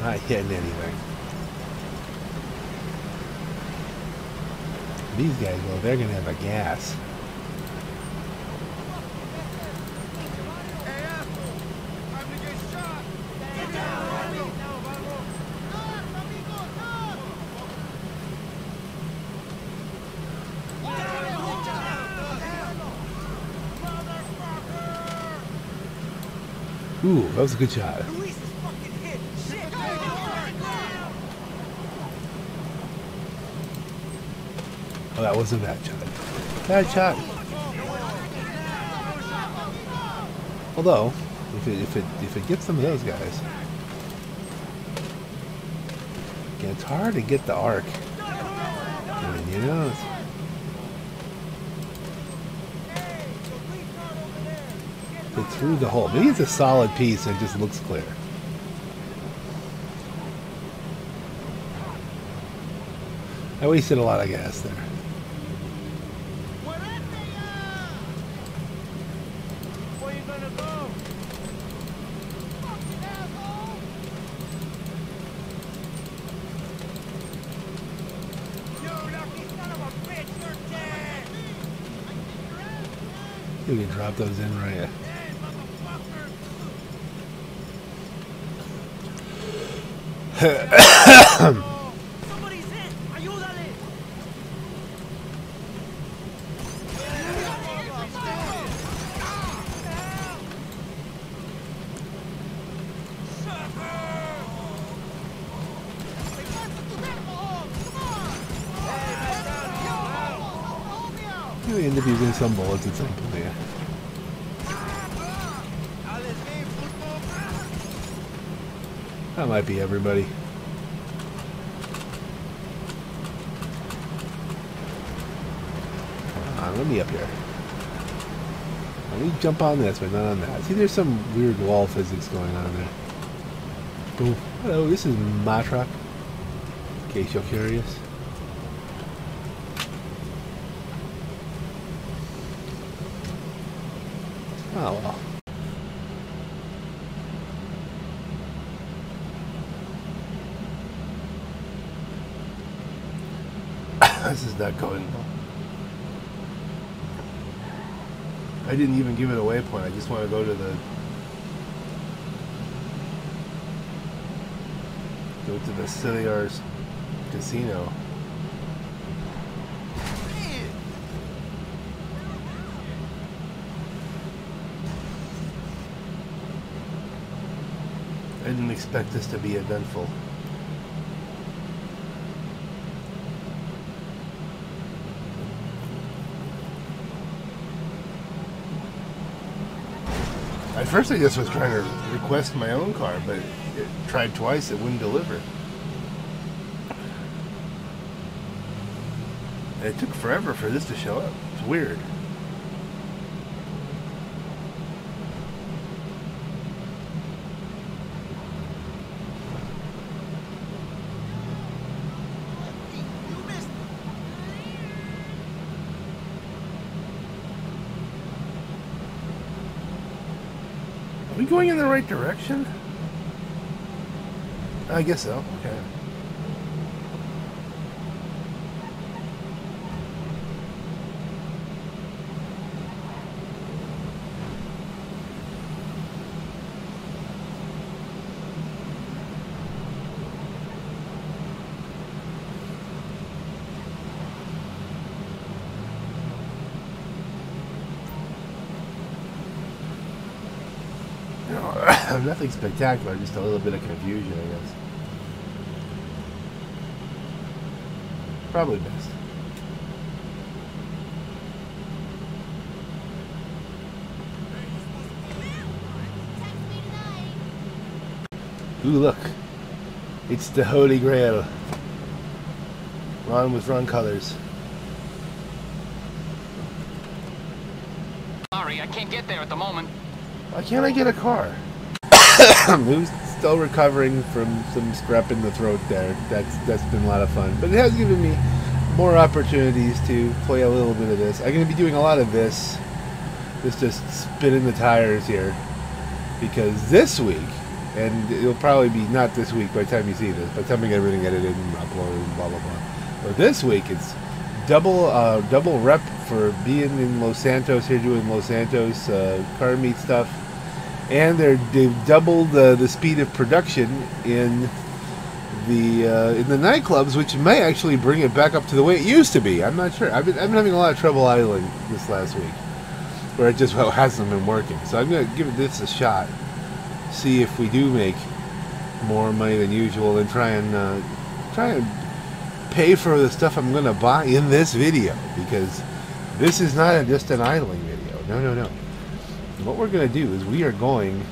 Not hitting anything. These guys, well, they're gonna have a gas. Ooh, that was a good shot. Oh, that was a bad shot. Bad shot. Although, if it if it if it gets some of those guys, it's hard to get the arc. You know. Through the hole. Maybe it's a solid piece and it just looks clear. I wasted a lot of gas there. Where you gonna go? You lucky son of a bitch, you're dead! You can drop those in right. Motherfucker! Somebody's in! Ayúdale! Might be everybody. On, let me up here. Let me jump on this, but not on that. See, there's some weird wall physics going on there. Boom. Hello, this is my truck. In case you're curious. Oh well. Not going. I didn't even give it a waypoint. I just want to go to the go to the Ciliars Casino. I didn't expect this to be eventful. At first, I just was trying to request my own car, but it tried twice, it wouldn't deliver. It took forever for this to show up. It's weird. Going in the right direction? I guess so. Okay. No, nothing spectacular, just a little bit of confusion, I guess. Probably best. Ooh, look. It's the Holy Grail. Ron with Ron colors. Sorry, I can't get there at the moment. Why can't I get a car? Who's still recovering from some scrap in the throat there. That's that's been a lot of fun. But it has given me more opportunities to play a little bit of this. I'm gonna be doing a lot of this. This just spinning the tires here. Because this week, and it'll probably be not this week by the time you see this, by the time I get everything edited and uploaded and blah blah blah. But this week it's double uh, double rep for being in Los Santos here doing Los Santos uh, car meet stuff, and they're they've doubled uh, the speed of production in the uh, in the nightclubs, which may actually bring it back up to the way it used to be. I'm not sure. I've been, I've been having a lot of trouble idling this last week, where it just well, hasn't been working. So I'm gonna give this a shot, see if we do make more money than usual, and try and uh, try and pay for the stuff I'm gonna buy in this video because this is not just an idling video. No, no, no. What we're gonna do is we are going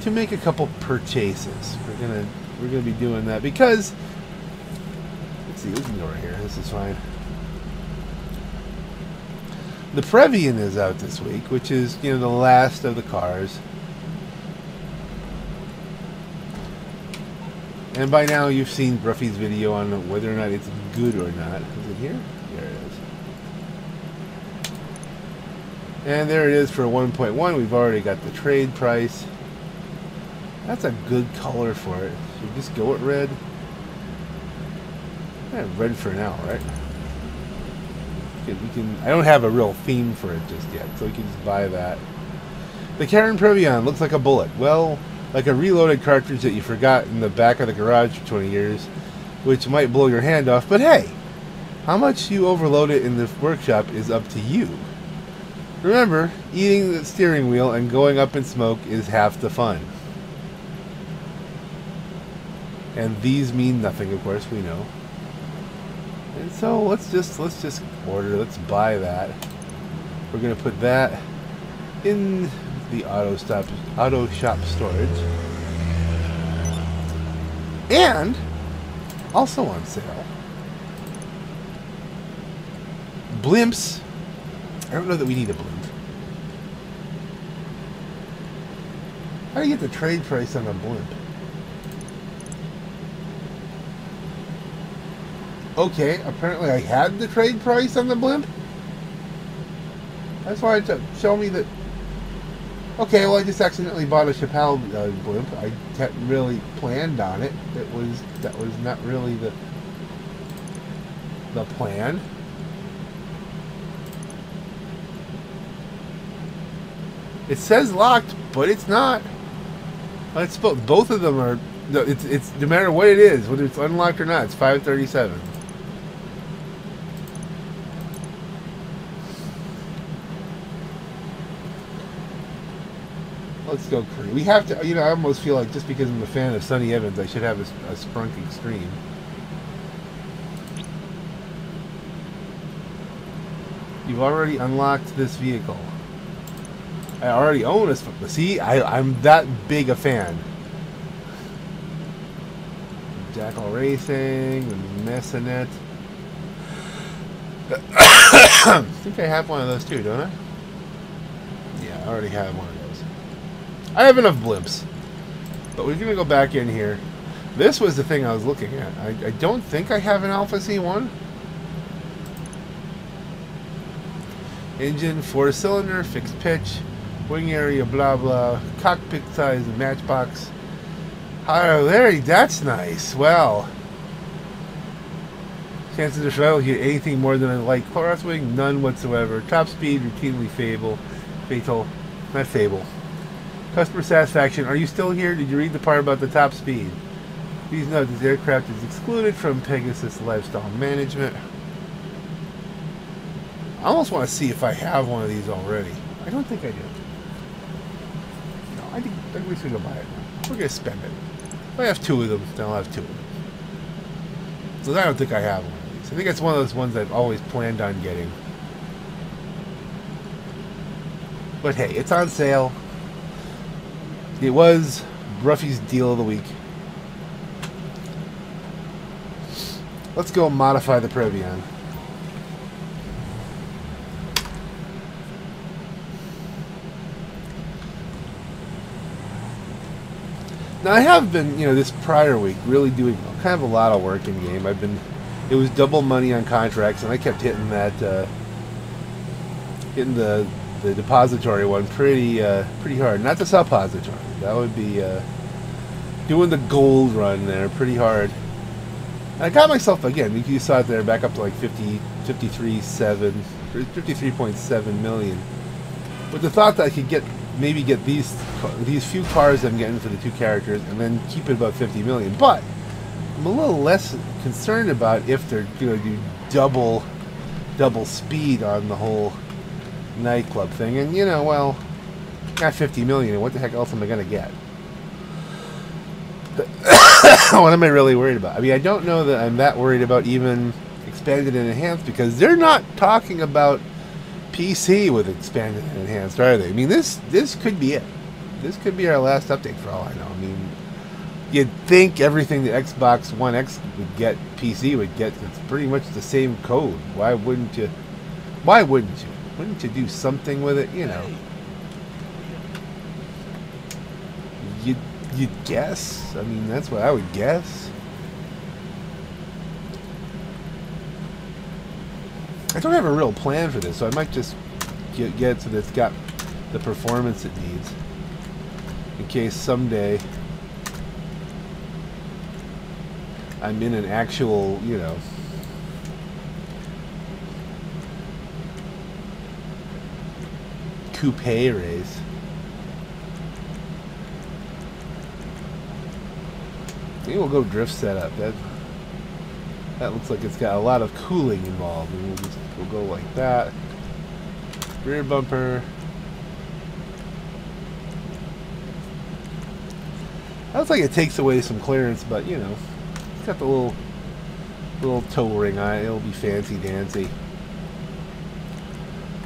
to make a couple purchases. We're gonna we're gonna be doing that because let's see, we can here. This is fine. The Previon is out this week, which is you know the last of the cars. And by now you've seen Broughy's video on whether or not it's good or not. Is it here? There it is. And there it is for 1.1. We've already got the trade price. That's a good color for it. Should we just go with red? Yeah, red for now, right? We can. I don't have a real theme for it just yet, so we can just buy that. The Karin Previon looks like a bullet. Well, like a reloaded cartridge that you forgot in the back of the garage for 20 years, which might blow your hand off. But hey, how much you overload it in the workshop is up to you. Remember, eating the steering wheel and going up in smoke is half the fun. And these mean nothing, of course, we know. And so let's just let's just order, let's buy that. We're gonna put that in the auto stop auto shop storage. And also on sale. Blimps. I don't know that we need a blimp. How do you get the trade price on a blimp? Okay, apparently I had the trade price on the blimp. That's why it show me that. Okay, well I just accidentally bought a Chappelle uh, blimp. I hadn't really planned on it. It was that was not really the the plan. It says locked, but it's not. It's both. Both of them are. No, it's it's no matter what it is, whether it's unlocked or not. It's 537. Let's go crazy. We have to, you know, I almost feel like just because I'm a fan of Sonny Evans, I should have a, a Sprunk Extreme. You've already unlocked this vehicle. I already own Sprunk. See, I, I'm that big a fan. Jackal Racing, Messinet. I think I have one of those too, don't I? Yeah, I already have one of those. I have enough blimps. But we're going to go back in here. This was the thing I was looking at. I, I don't think I have an Alpha-Z1. Engine, four cylinder, fixed pitch, wing area, blah blah, cockpit size, matchbox. Oh, Larry, that's nice. Well, chances of survival here anything more than a light crosswing, none whatsoever. Top speed, routinely fable, fatal, not fable. Customer satisfaction. Are you still here? Did you read the part about the top speed? Please note this aircraft is excluded from Pegasus Lifestyle Management. I almost want to see if I have one of these already. I don't think I do. I think, I think we go buy it. We're to spend it. I have two of them, then I'll have two of them. So I don't think I have one of these. I think it's one of those ones I've always planned on getting. But hey, it's on sale. It was Broughy's deal of the week. Let's go modify the Previon. Now I have been, you know, this prior week really doing kind of a lot of work in game. I've been, it was double money on contracts, and I kept hitting that, uh, hitting the the depository one pretty uh, pretty hard. Not the suppository. That would be uh, doing the gold run there pretty hard. And I got myself again. You- saw it there, back up to like 50, 53.7, 53.7 million. With the thought that I could get maybe get these these few cars I'm getting for the two characters, and then keep it about 50 million. But I'm a little less concerned about if they're going to do double double speed on the whole nightclub thing. And you know, well, got 50 million, and what the heck else am I going to get? what am I really worried about? I mean, I don't know that I'm that worried about even expanded and enhanced because they're not talking about PC with expanded and enhanced, are they? I mean, this this could be it. This could be our last update for all I know. I mean, you'd think everything the Xbox One X would get, PC would get, it's pretty much the same code. Why wouldn't you? Why wouldn't you? Wouldn't you do something with it? You know, you you guess. I mean, that's what I would guess. I don't have a real plan for this, so I might just get, get it so that it's got the performance it needs. In case someday I'm in an actual, you know, coupe race. Maybe we'll go drift setup. That looks like it's got a lot of cooling involved. And we'll just we'll go like that. Rear bumper. Looks like it takes away some clearance, but you know, it's got the little little toe ring on it. It'll be fancy dancy.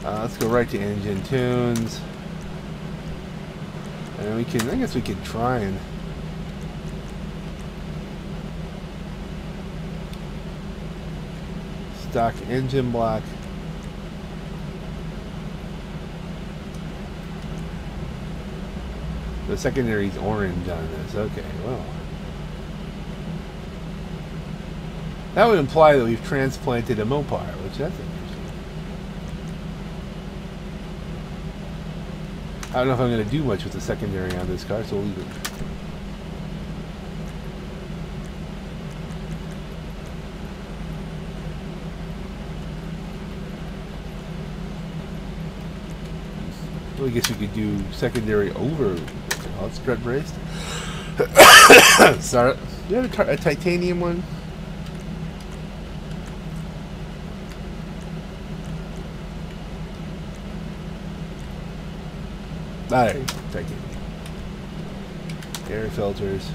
Uh, let's go right to engine tunes. And we can, I guess we could try and stock engine block. The secondary's orange on this. Okay, well. That would imply that we've transplanted a Mopar, which that's interesting. I don't know if I'm going to do much with the secondary on this car, so we'll leave it. Well, I guess you could do secondary over. It's strut braced. Sorry. Do you have a, a titanium one? You. Titanium. Air filters.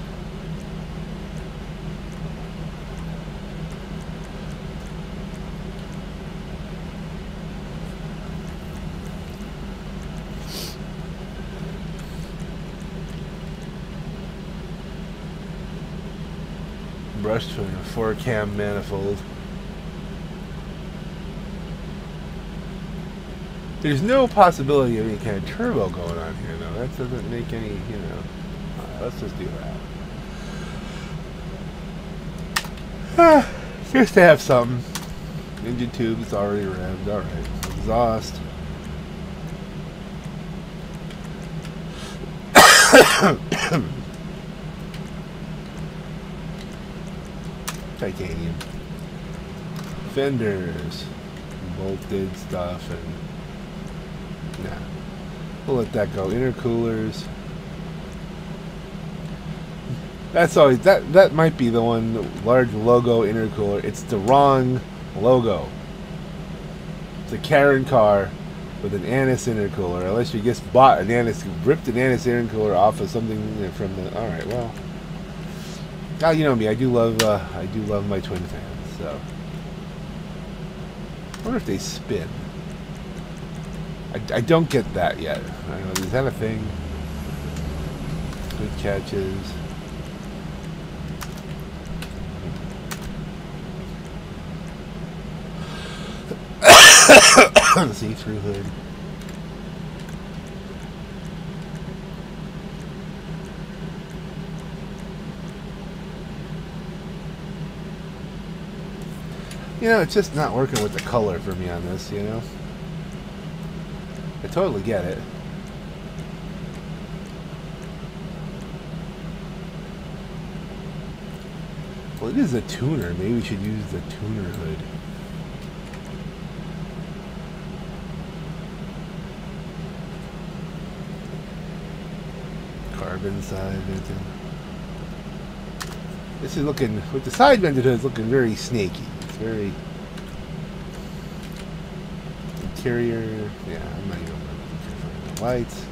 Brushed for a four cam manifold. There's no possibility of any kind of turbo going on here, though. That doesn't make any, you know. Alright, let's just do that. Ah, just to have something. Engine tube's already revved. Alright. Exhaust. Titanium. Fenders. Bolted stuff and Nah. We'll let that go. Intercoolers. That's always that that might be the one large logo intercooler. It's the wrong logo. It's a Karin car with an Annis intercooler. Unless you just bought an Annis, ripped an Annis intercooler off of something from the. All right, well. Ah, you know me. I do love. Uh, I do love my twin fans. So. I wonder if they spin. I, I don't get that yet. Know, is that a thing? Good catches. See-through hood. You know, it's just not working with the color for me on this, you know? I totally get it. Well, it is a tuner. Maybe we should use the tuner hood. Carbon side venting. This is looking, with the side vented hood, it's looking very snaky. Very interior. Yeah, I'm not even looking for lights.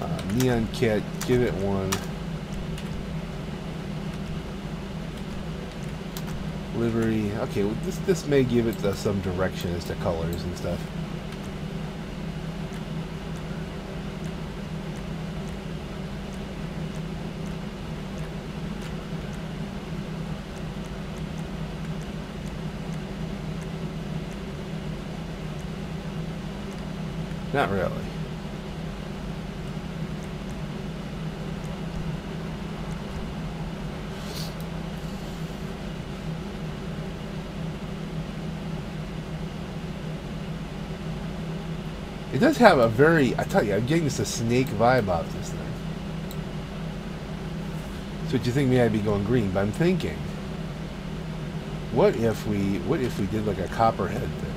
Uh, neon kit, give it one. livery. Okay, well, this this may give it uh, some direction as to colors and stuff. Not really. It does have a very, I tell you, I'm getting this a snake vibe out of this thing. So do you think maybe I'd be going green, but I'm thinking, what if we, what if we did like a copperhead thing?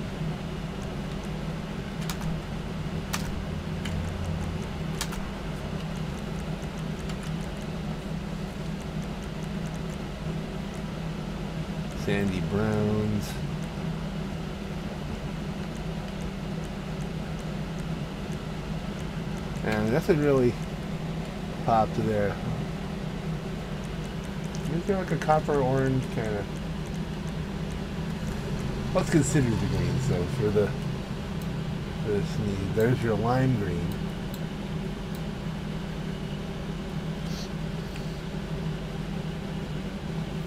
Sandy browns. And nothing really popped there. There like a copper orange kind of? Let's consider the green. So for the for sneeze, there's your lime green.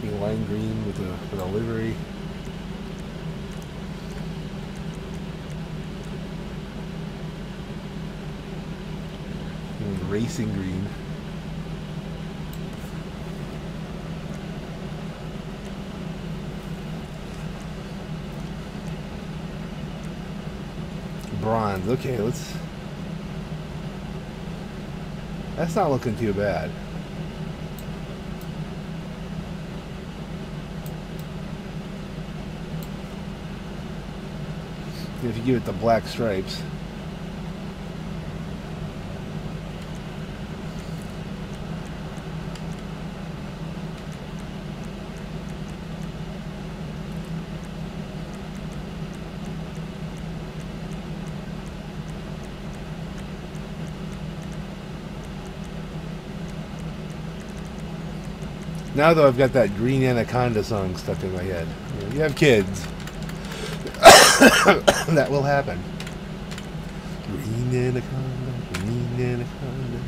Your lime green with a with a livery. Mm, Racing green. Bronze. Okay, let's. That's not looking too bad. If you give it the black stripes. Now though I've got that Green Anaconda song stuck in my head. You, you have kids. that will happen. Green Anaconda, Green Anaconda.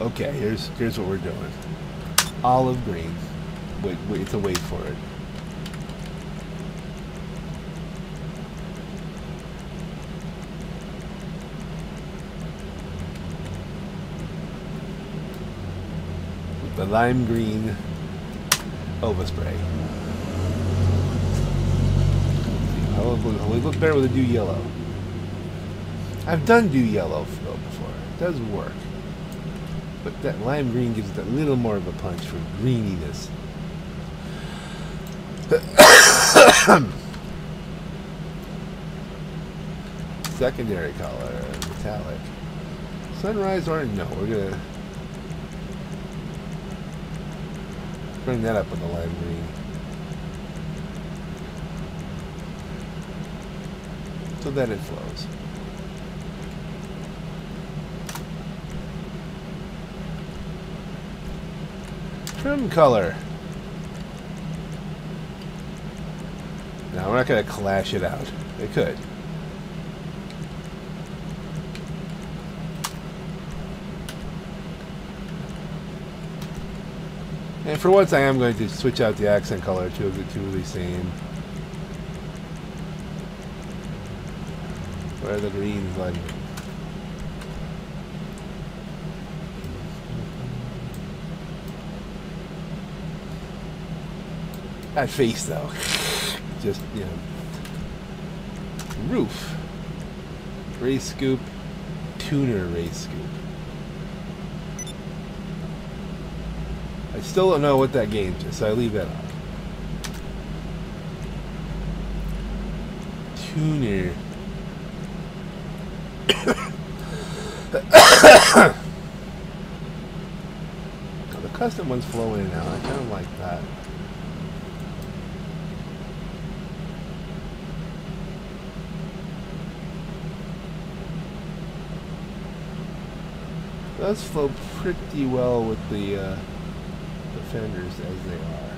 Okay, here's here's what we're doing. Olive green. Wait, wait to wait for it. The lime green overspray. We look better with a dew yellow. I've done dew yellow though before. It does work. But that lime green gives it a little more of a punch for greeniness. Secondary color, metallic. Sunrise orange, no, we're gonna Bring that up with the lime green. So that it flows. Trim color. Now we're not going to clash it out. It could. And for once I am going to switch out the accent color to the two of the same. Where are the greens like That face though. Just, you know. Roof. Gray scoop. tuner race scoop. I still don't know what that gains is, so I leave that off. Tuner. Now, the custom ones flow in out. I kind of like that. Does flow pretty well with the, uh, fenders as they are.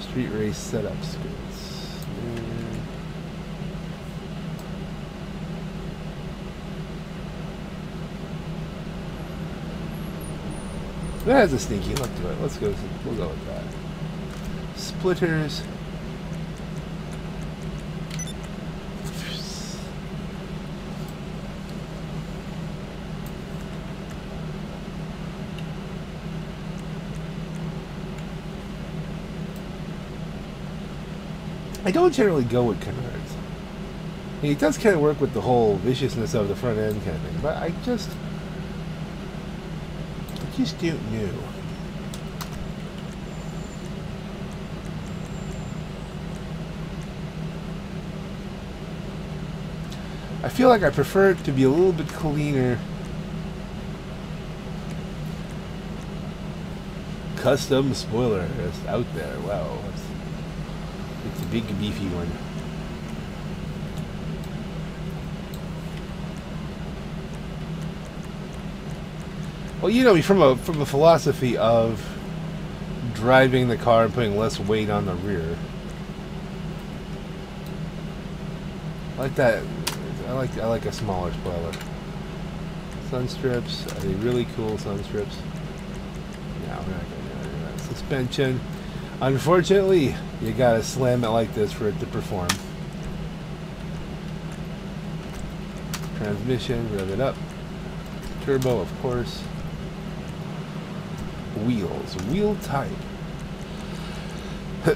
Street race setup skirts. That has a sneaky look to it. Let's go. We'll go with that. Splitters. I don't generally go with canards. It does kind of work with the whole viciousness of the front end kind of thing, but I just, I just don't know. I feel like I prefer it to be a little bit cleaner. Custom spoiler is out there. Wow. A big beefy one. Well, you know, from a from a philosophy of driving the car and putting less weight on the rear. I like that. I like I like a smaller spoiler. Sun strips, are they really cool sun strips? We're not gonna do that. Suspension. Unfortunately, you gotta slam it like this for it to perform. Transmission, rev it up. Turbo, of course. Wheels, wheel type.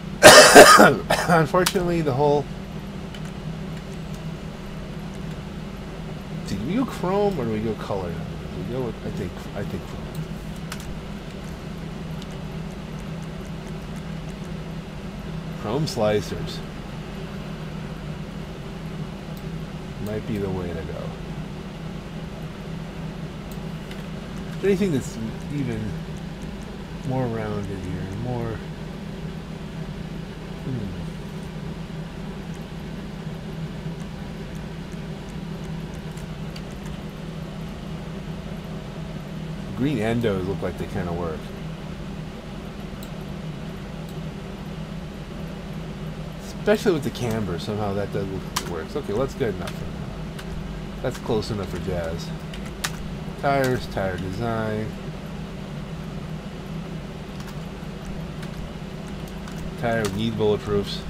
Unfortunately, the whole. Do we go chrome or do we go color? We go with, I think, I think chrome. Chrome slicers. Might be the way to go. Anything that's even more rounded here, more. Hmm. Green endos look like they kind of work. Especially with the camber, somehow that does it works. Okay, well, that's good enough. That's close enough for jazz. Tires, tire design. Tire need bulletproofs.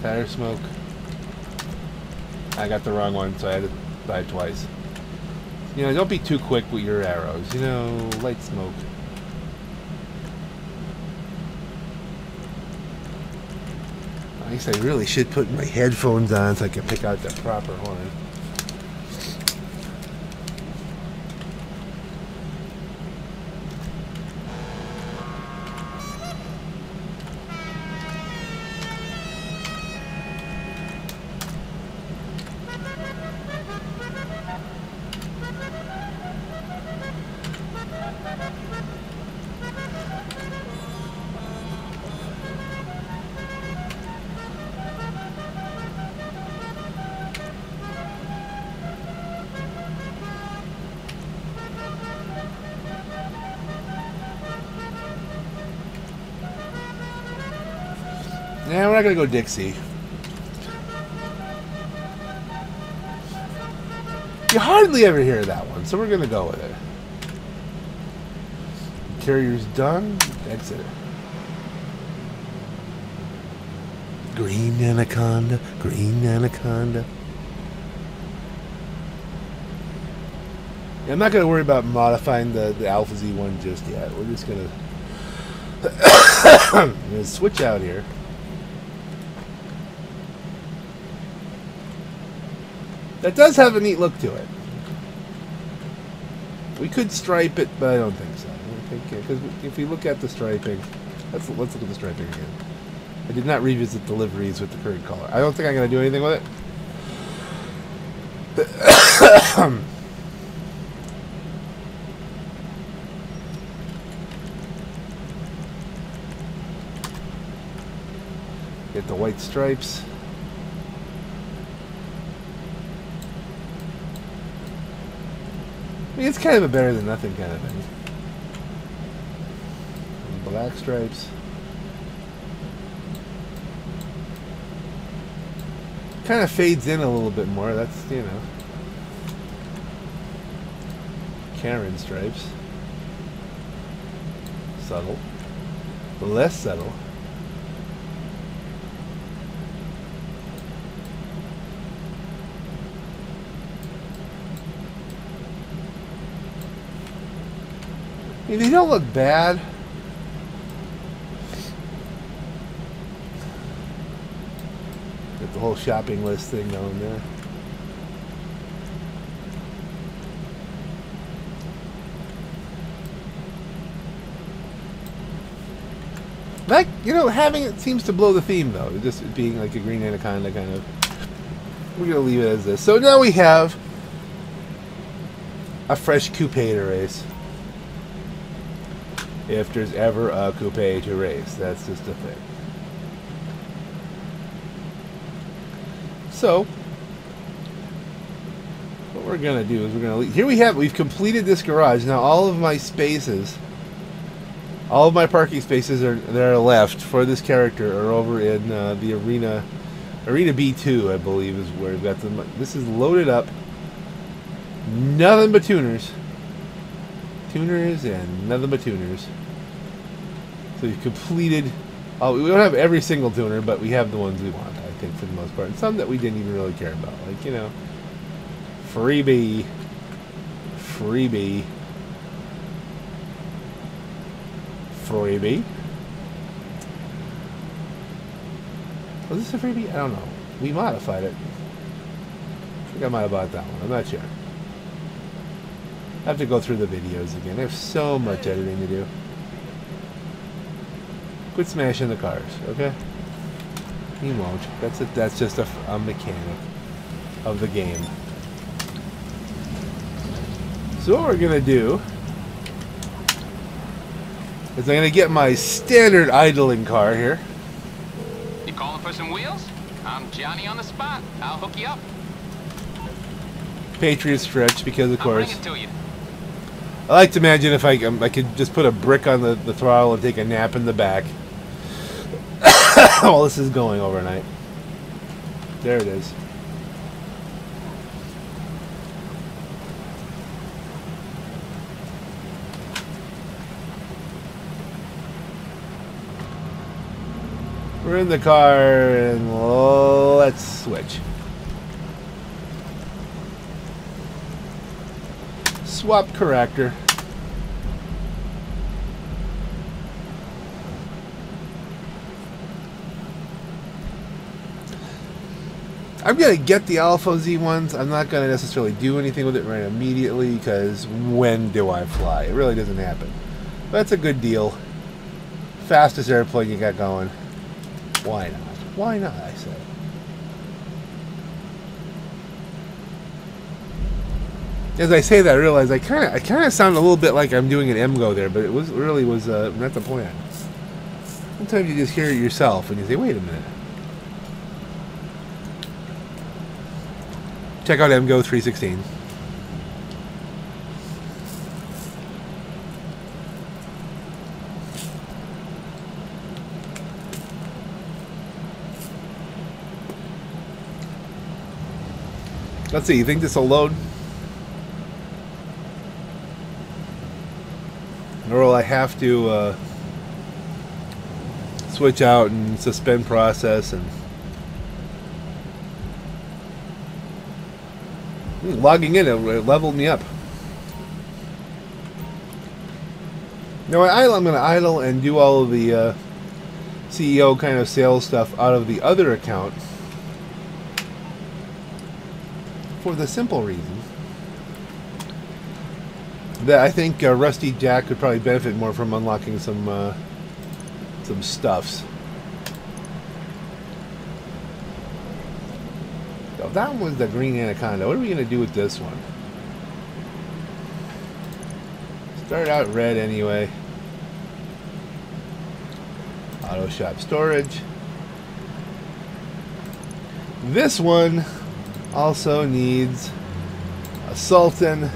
Tire smoke. I got the wrong one, so I had to it twice. You know, don't be too quick with your arrows. You know, light smoke. I really should put my headphones on so I can pick out the proper horn. Nah, we're not gonna go Dixie. You hardly ever hear that one, so we're gonna go with it. Carrier's done. Exit. Green anaconda, green anaconda. Yeah, I'm not gonna worry about modifying the, the Alpha Z one just yet. We're just gonna, gonna switch out here. That does have a neat look to it. We could stripe it, but I don't think so. I think because if we look at the striping, let's let's look at the striping again. I did not revisit the liveries with the current color. I don't think I'm going to do anything with it. Get the white stripes. I mean, it's kind of a better than nothing kind of thing. Black stripes. Kind of fades in a little bit more. That's, you know. Karin stripes. Subtle. Less subtle. Mean, they don't look bad. Got the whole shopping list thing going there. That you know, having it seems to blow the theme though. Just being like a green anaconda kind of. We're gonna leave it as this. So now we have a fresh coupe to race if there's ever a coupe to race. That's just a thing. So, what we're gonna do is we're gonna leave. Here we have we've completed this garage. Now all of my spaces, all of my parking spaces are that are left for this character are over in uh, the arena, arena B2, I believe is where we've got them. This is loaded up. Nothing but tuners tuners and nothing but tuners. So we've completed. Oh, we don't have every single tuner, but we have the ones we want. I think for the most part, and some that we didn't even really care about, like you know, freebie, freebie, freebie. Was this a freebie? I don't know. We modified it. I think I might have bought that one. I'm not sure. I have to go through the videos again. I have so much editing to do. Quit smashing the cars, okay? He won't. That's a, that's just a, a mechanic of the game. So what we're gonna do is I'm gonna get my standard idling car here. You calling for some wheels? I'm Johnny on the spot. I'll hook you up. Patriot stretch because of course. I like to imagine if I um, I could just put a brick on the, the throttle and take a nap in the back while this is going overnight. There it is. We're in the car and let's switch. Swap corrector. I'm gonna get the Alpha Z ones. I'm not gonna necessarily do anything with it right immediately because when do I fly? It really doesn't happen. But that's a good deal. Fastest airplane you got going. Why not? Why not? I say. As I say that, I realize I kind of, I kind of sound a little bit like I'm doing an MGO there, but it was really was uh, not the plan. Sometimes you just hear it yourself and you say, "Wait a minute." Check out MGO 316. Let's see, you think this will load? Or will I have to uh, switch out and suspend process and Hmm, logging in it leveled me up. Now I, I'm going to idle and do all of the uh, CEO kind of sales stuff out of the other account. for the simple reason that I think uh, Rusty Jack could probably benefit more from unlocking some uh, some stuffs. So that was the green anaconda. What are we gonna do with this one? Start out red anyway. Auto shop storage. This one also needs a Sultan.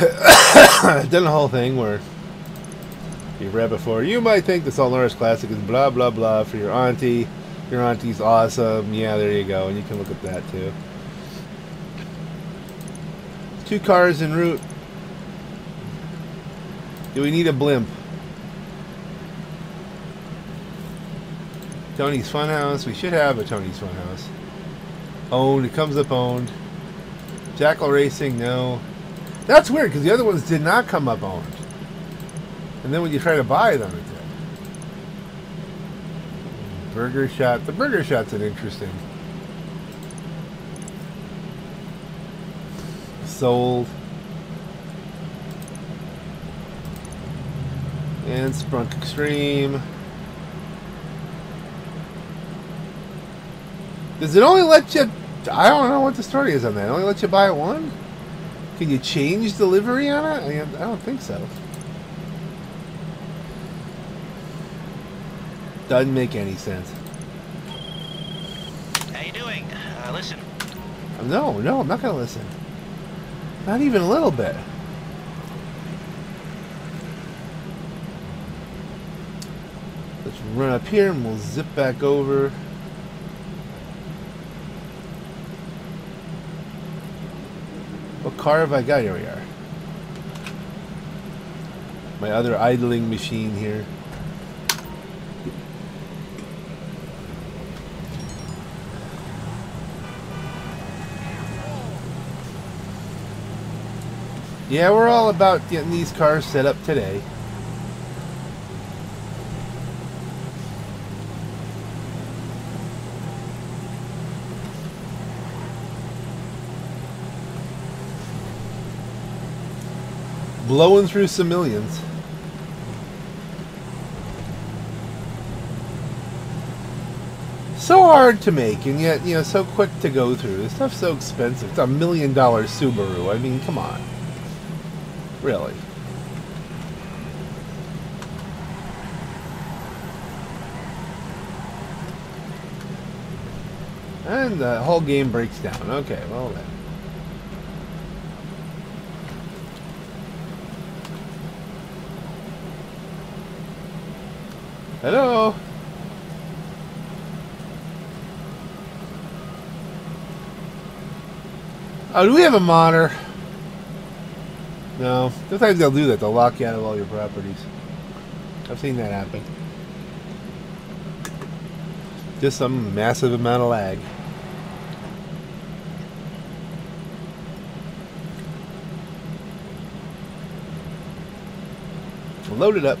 I've done the whole thing where you've read before. You might think the Sultan RS Classic is blah blah blah for your auntie. Your auntie's awesome. Yeah, there you go. And you can look at that too. Two cars en route. Do we need a blimp? Tony's Funhouse. We should have a Tony's Funhouse. Owned. It comes up owned. Jackal Racing. No. That's weird because the other ones did not come up owned. And then when you try to buy them, it did. Burger Shot. The Burger Shot's an interesting. Sold. And Sprunk Extreme. Does it only let you... I don't know what the story is on that. It only let you buy one? Can you change delivery on it? I, mean, I don't think so. Doesn't make any sense. How you doing? Uh, listen, No, no, I'm not going to listen. Not even a little bit. Let's run up here and we'll zip back over. What car have I got? Here we are. My other idling machine here. Yeah, we're all about getting these cars set up today. Blowing through some millions. So hard to make, and yet, you know, so quick to go through. This stuff's so expensive. It's a million dollar Subaru. I mean, come on. Really? And the whole game breaks down. Okay, well then. Hello? Oh, do we have a monitor? No. Sometimes they'll do that. They'll lock you out of all your properties. I've seen that happen. Just some massive amount of lag. Load it up.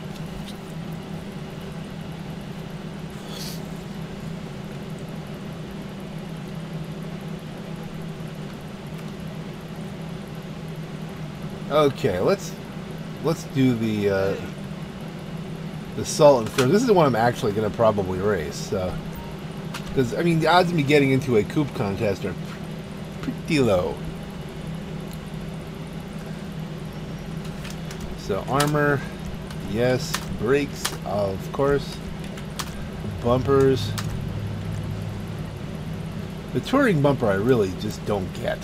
Okay, let's let's do the uh, the Sultan first. This is the one I'm actually going to probably race. So, because I mean, the odds of me getting into a coupe contest are pretty low. So armor, yes. Brakes, of course. Bumpers. The touring bumper, I really just don't get.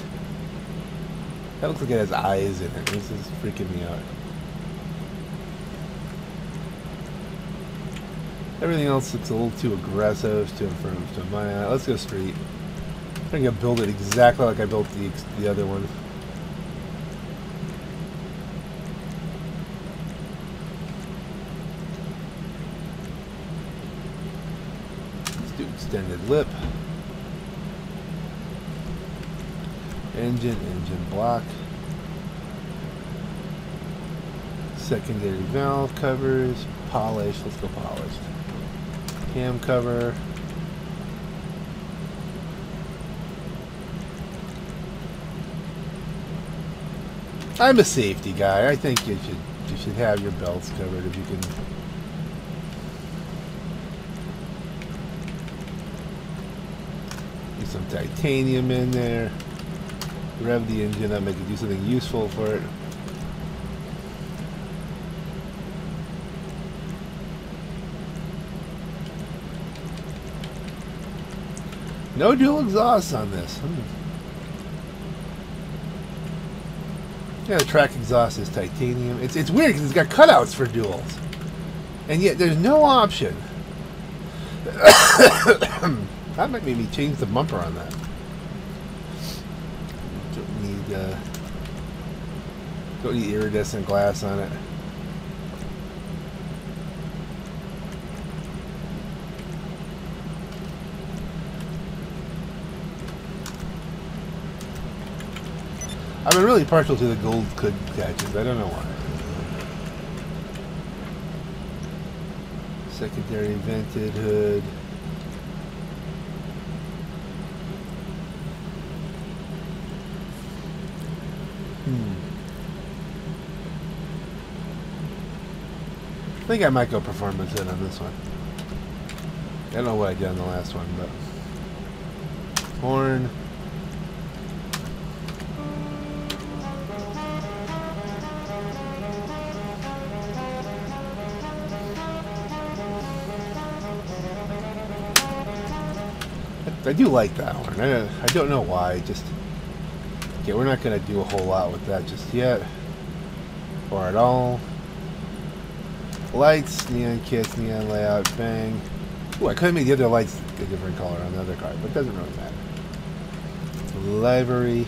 That looks like it has eyes in it. This is freaking me out. Everything else looks a little too aggressive too front to my eye. Let's go street. I'm going to build it exactly like I built the the other one. Let's do extended lip. Engine, engine block. Secondary valve covers, polish. Let's go polished. Cam cover. I'm a safety guy. I think you should you should have your belts covered if you can. Some titanium in there. Rev the engine up, make it do something useful for it. No dual exhausts on this. Hmm. Yeah, the track exhaust is titanium. It's it's weird because it's got cutouts for duals, and yet there's no option. that might make me change the bumper on that. Need uh, don't need iridescent glass on it. I've been really partial to the gold hood catches. I don't know why. Secondary vented hood. Think I might go performance in on this one. I don't know what I did on the last one, but horn. I do like that one. I, I don't know why. Just okay. We're not gonna do a whole lot with that just yet, or at all. Lights, neon kits, neon layout, bang. Ooh, I could have made the other lights a different color on the other car, but it doesn't really matter. Livery.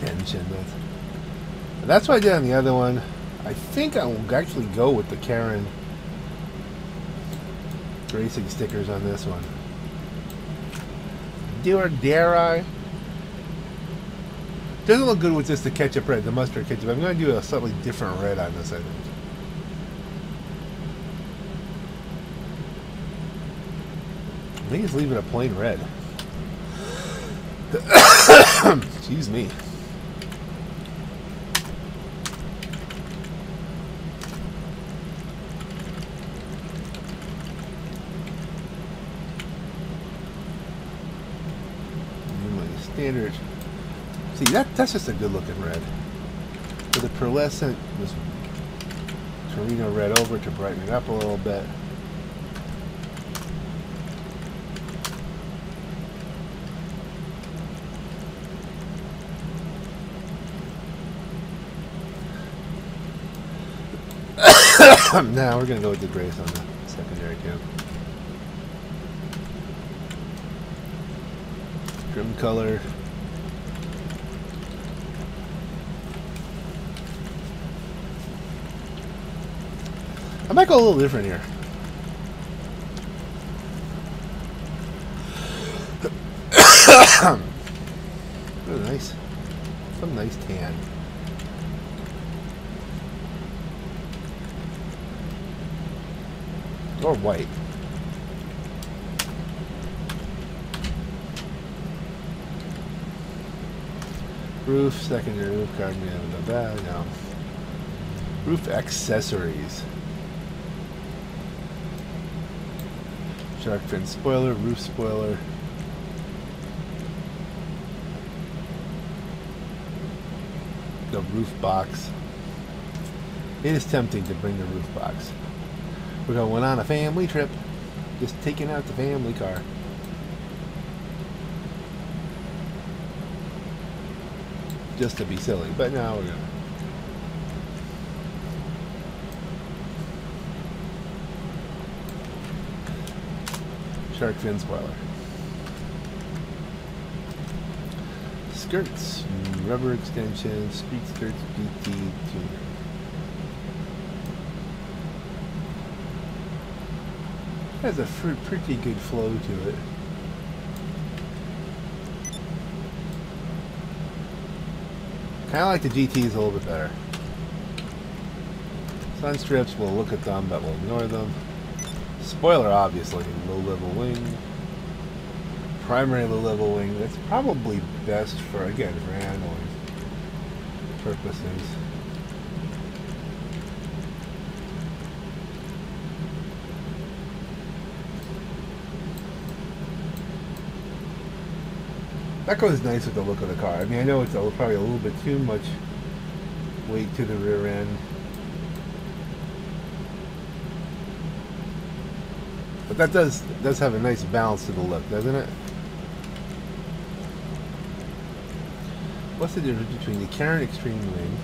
Tension. That's what I did on the other one. I think I will actually go with the Karin racing stickers on this one. Do or dare I? Doesn't look good with just the ketchup red, the mustard ketchup. I'm going to do a slightly different red on this, I think. I think it's leaving a plain red. Excuse me. standard. See, that that's just a good looking red. With the pearlescent, this Torino red over to brighten it up a little bit. now we're gonna go with the grace on the secondary too. Trim color. I might go a little different here. oh, nice. Some nice tan. Or white. Roof, secondary roof guard, no, no, no. Roof accessories. Shark fin spoiler, roof spoiler. The roof box. It is tempting to bring the roof box. We're going on a family trip. Just taking out the family car. Just to be silly, but now we're gonna. Shark fin spoiler. Skirts, rubber extensions, street skirts, BT tuner. Has a pretty good flow to it. Kind of like the GTs a little bit better. Sun strips, we'll look at them, but we'll ignore them. Spoiler, obviously, low level wing. Primary low level wing. That's probably best for, again, for handling purposes. That goes nice with the look of the car. I mean, I know it's probably a little bit too much weight to the rear end. But that does does have a nice balance to the look, doesn't it? What's the difference between the Karin Extreme Wing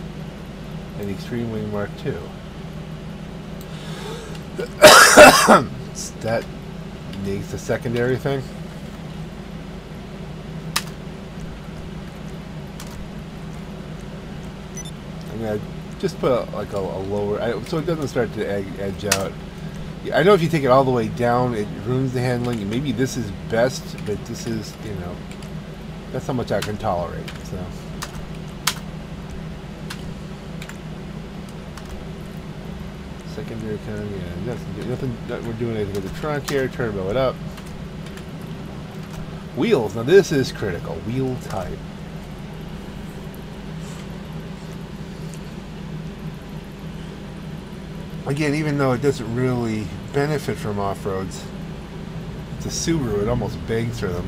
and the Extreme Wing Mark II? that needs the secondary thing. I'm gonna just put a, like a, a lower, I, so it doesn't start to ed- edge out. I know if you take it all the way down, it ruins the handling. And maybe this is best, but this is, you know, that's how much I can tolerate. So. Secondary kind yeah, nothing, nothing that we're doing anything with the trunk here. Turbo it up. Wheels. Now this is critical. Wheel type. Again, even though it doesn't really benefit from off-roads, it's a Subaru. It almost begs for them.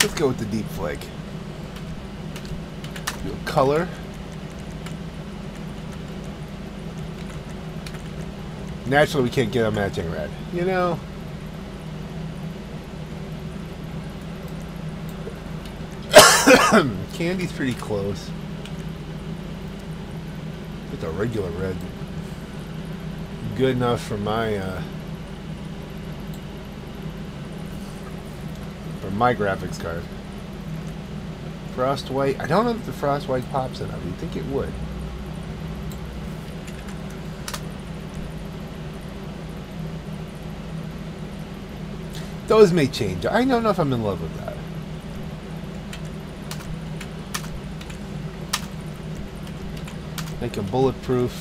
Let's with the deep flake. Do a color. Naturally, we can't get a matching red. You know? Candy's pretty close. It's a regular red. Good enough for my, uh, for my graphics card. Frost white. I don't know if the frost white pops enough. You'd think it would. Those may change. I don't know if I'm in love with that. Make them bulletproof.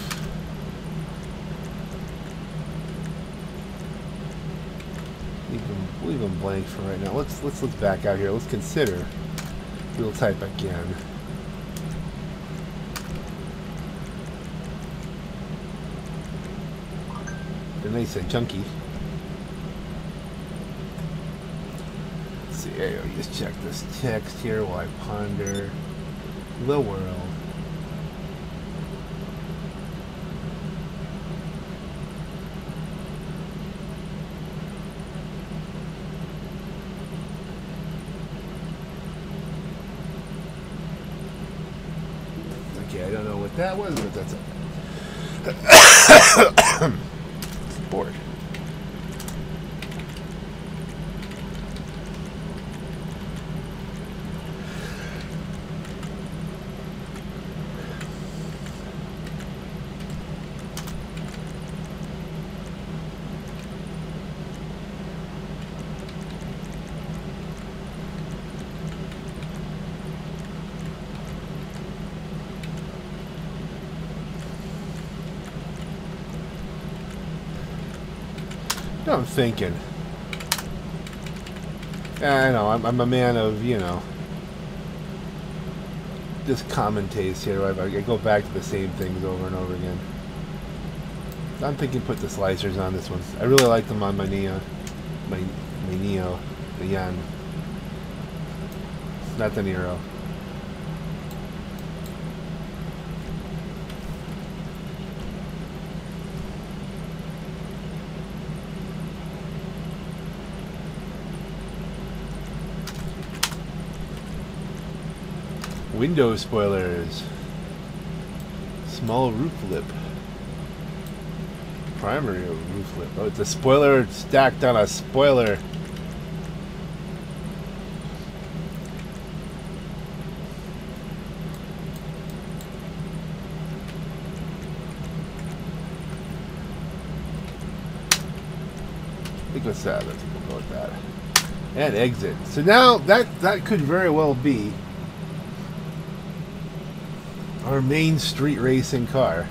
Leave them, leave them blank for right now. Let's let's look back out here. Let's consider wheel type again. And nice and chunky. Let's see, here, we oh, just check this text here while I ponder the world. Okay, That was, but that's it. Bored. No, I'm thinking. I know, I'm, I'm a man of, you know, just common taste here. I, I go back to the same things over and over again. I'm thinking put the slicers on this one. I really like them on my Neo. My, my Neo. The Yan. Not the Nero. Window spoilers. Small roof lip. Primary roof lip. Oh, it's a spoiler stacked on a spoiler. What's that? Let's go with that. And exit. So now that that could very well be our main street racing car.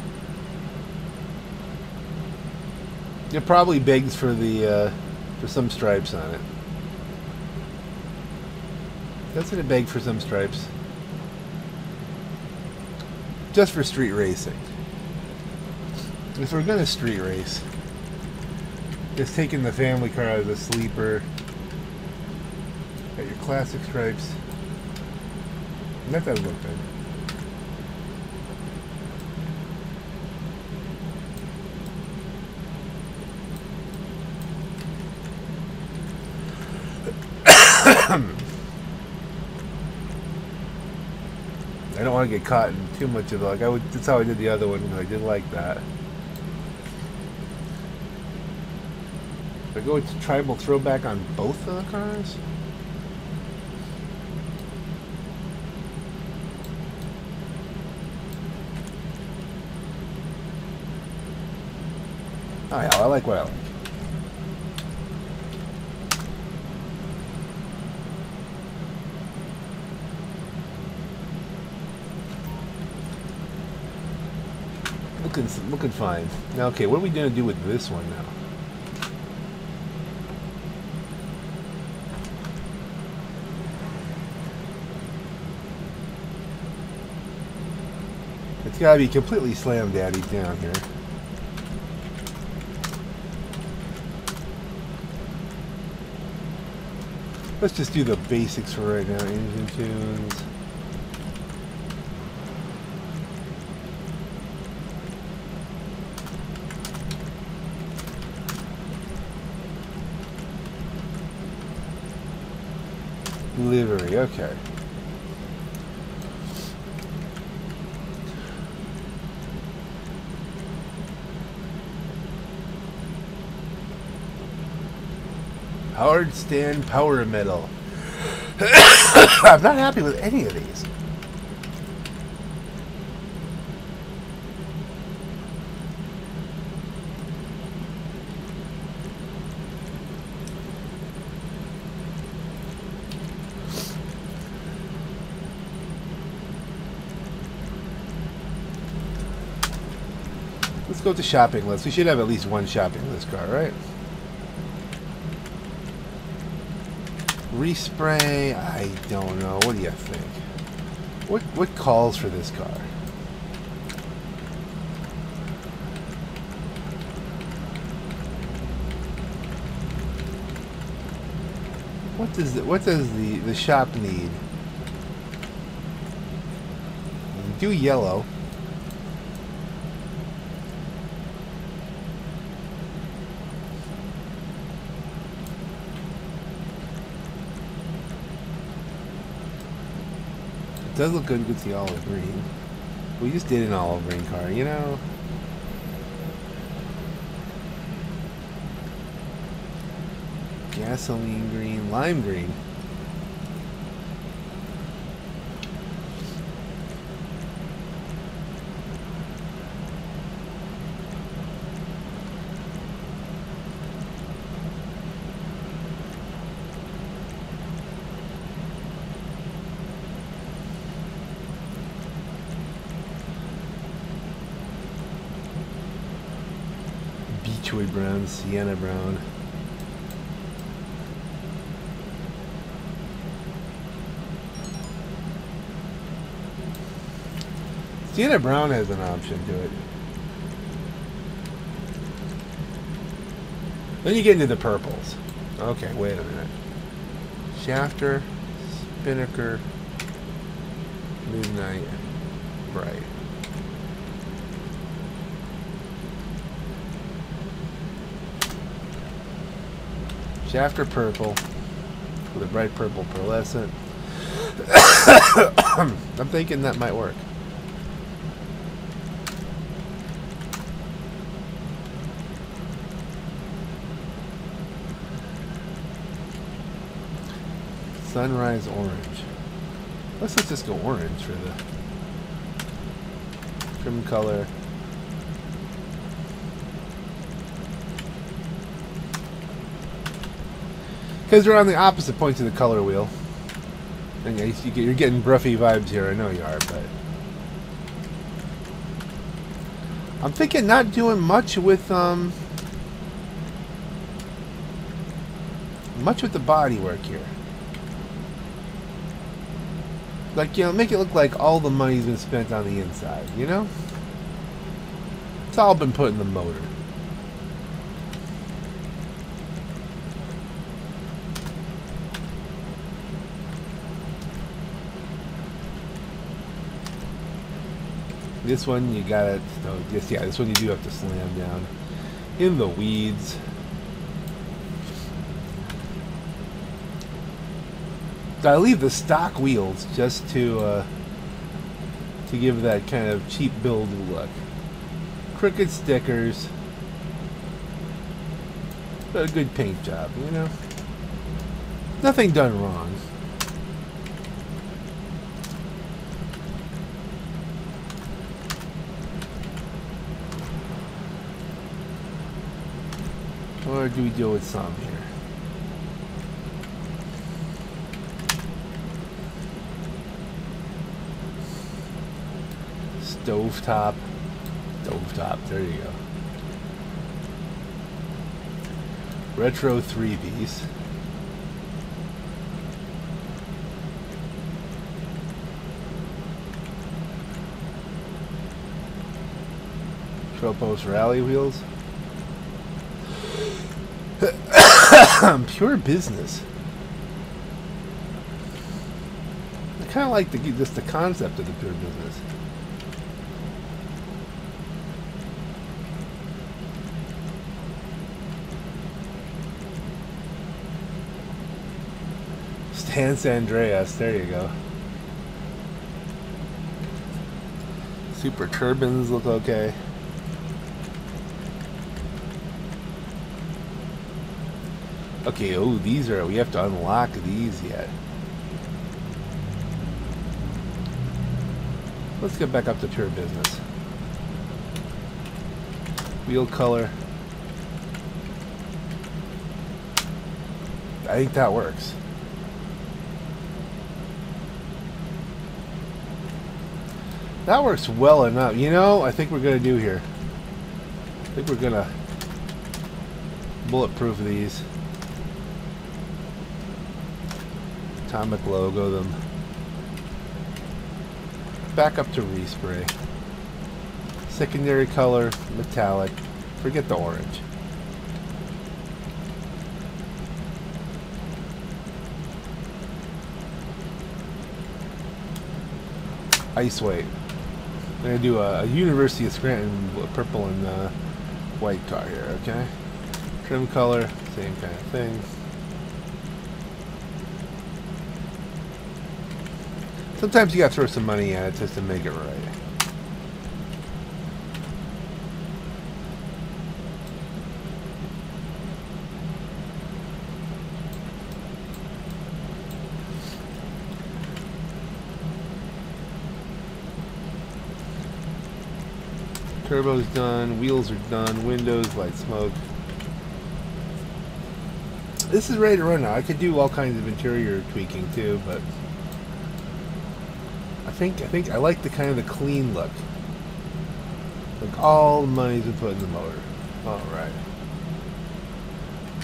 It probably begs for the uh, for some stripes on it. Doesn't it beg for some stripes? Just for street racing. If we're gonna street race, just taking the family car as a sleeper. Got your classic stripes. And That does look good. I don't want to get caught in too much of it. Like I would, that's how I did the other one. I did like that. I go with tribal throwback on both of the cars. Oh yeah, I like what I like. Looking, looking fine. Now, okay, what are we gonna do with this one now? It's gotta be completely slam daddy down here. Let's just do the basics for right now. Engine tunes. Livery, okay. Howard Stand Power Metal. I'm not happy with any of these. Let's go to shopping list. We should have at least one shopping list car, right? Respray, I don't know. What do you think? What what calls for this car? What does the, what does the the shop need? Do yellow. Does look good with the olive green. We just did an olive green car, you know? Gasoline green, lime green. Brown, sienna brown. Sienna brown has an option to it. Then you get into the purples. Okay, wait a minute. Schafter, Spinnaker, Midnight, Bright. Schafter purple with a bright purple pearlescent. I'm thinking that might work. Sunrise orange. Let's let's just go orange for the trim color. Because they're on the opposite points of the color wheel. And you, you're getting Broughy vibes here. I know you are, but I'm thinking not doing much with um much with the body work here. Like, you know, make it look like all the money's been spent on the inside, you know? It's all been put in the motor. This one you gotta, no, yeah, this one you do have to slam down in the weeds. I leave the stock wheels just to uh, to give that kind of cheap build look. Crooked stickers, but a good paint job, you know. Nothing done wrong. Or do we deal with some here? Stovetop. Stovetop, there you go. Retro 3 piece. Tropos rally wheels. Pure business. I kind of like the just the concept of the pure business. Stance Andreas, there you go. Super turbines look okay. Okay, oh, these are, we have to unlock these yet. Let's get back up to pure business. Wheel color. I think that works. That works well enough. You know, I think we're going to do here. I think we're going to bulletproof these. Atomic logo them. Back up to respray. Secondary color, metallic. Forget the orange. Ice White. I'm gonna do a, a University of Scranton purple and uh, white car here, okay? Trim color, same kind of thing. Sometimes you gotta throw some money at it just to make it right. Turbo's done, wheels are done, windows, light smoke. This is ready to run now. I could do all kinds of interior tweaking too, but think I think I like the kind of the clean look. Like all the money's been put in the motor. All right.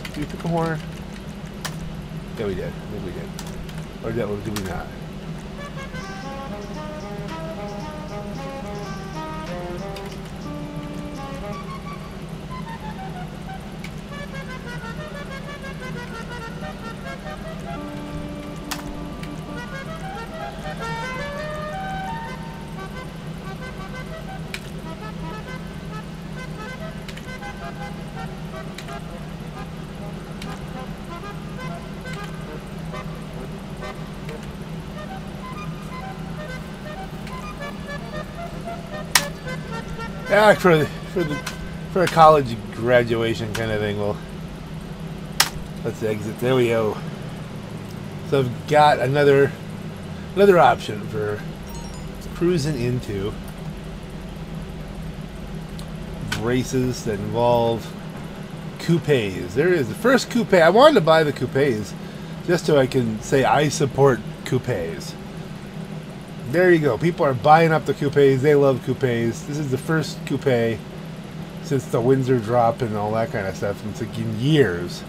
Did we pick a horn? Yeah, we did. I think we did. Or did, or did we not? Yeah, for for the for a college graduation kind of thing. Well, let's exit. There we go. So I've got another another option for cruising into races that involve coupes. There is the first coupe. I wanted to buy the coupes just so I can say I support coupes. There you go. People are buying up the coupes. They love coupes. This is the first coupe since the Windsor drop and all that kind of stuff. It's like in years.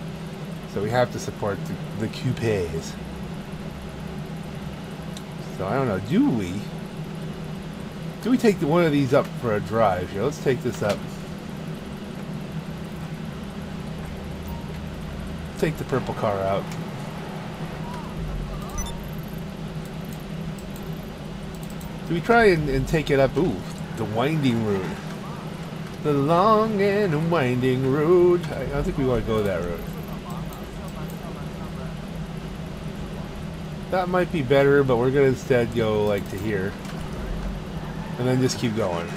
So we have to support the, the coupes. So I don't know. Do we? Do we take one of these up for a drive here? Let's take this up. Take the purple car out. We try and, and take it up? Ooh, the winding road. The long and winding road. I, don't think we want to go that road. That might be better, but we're going to instead go like to here. And then just keep going.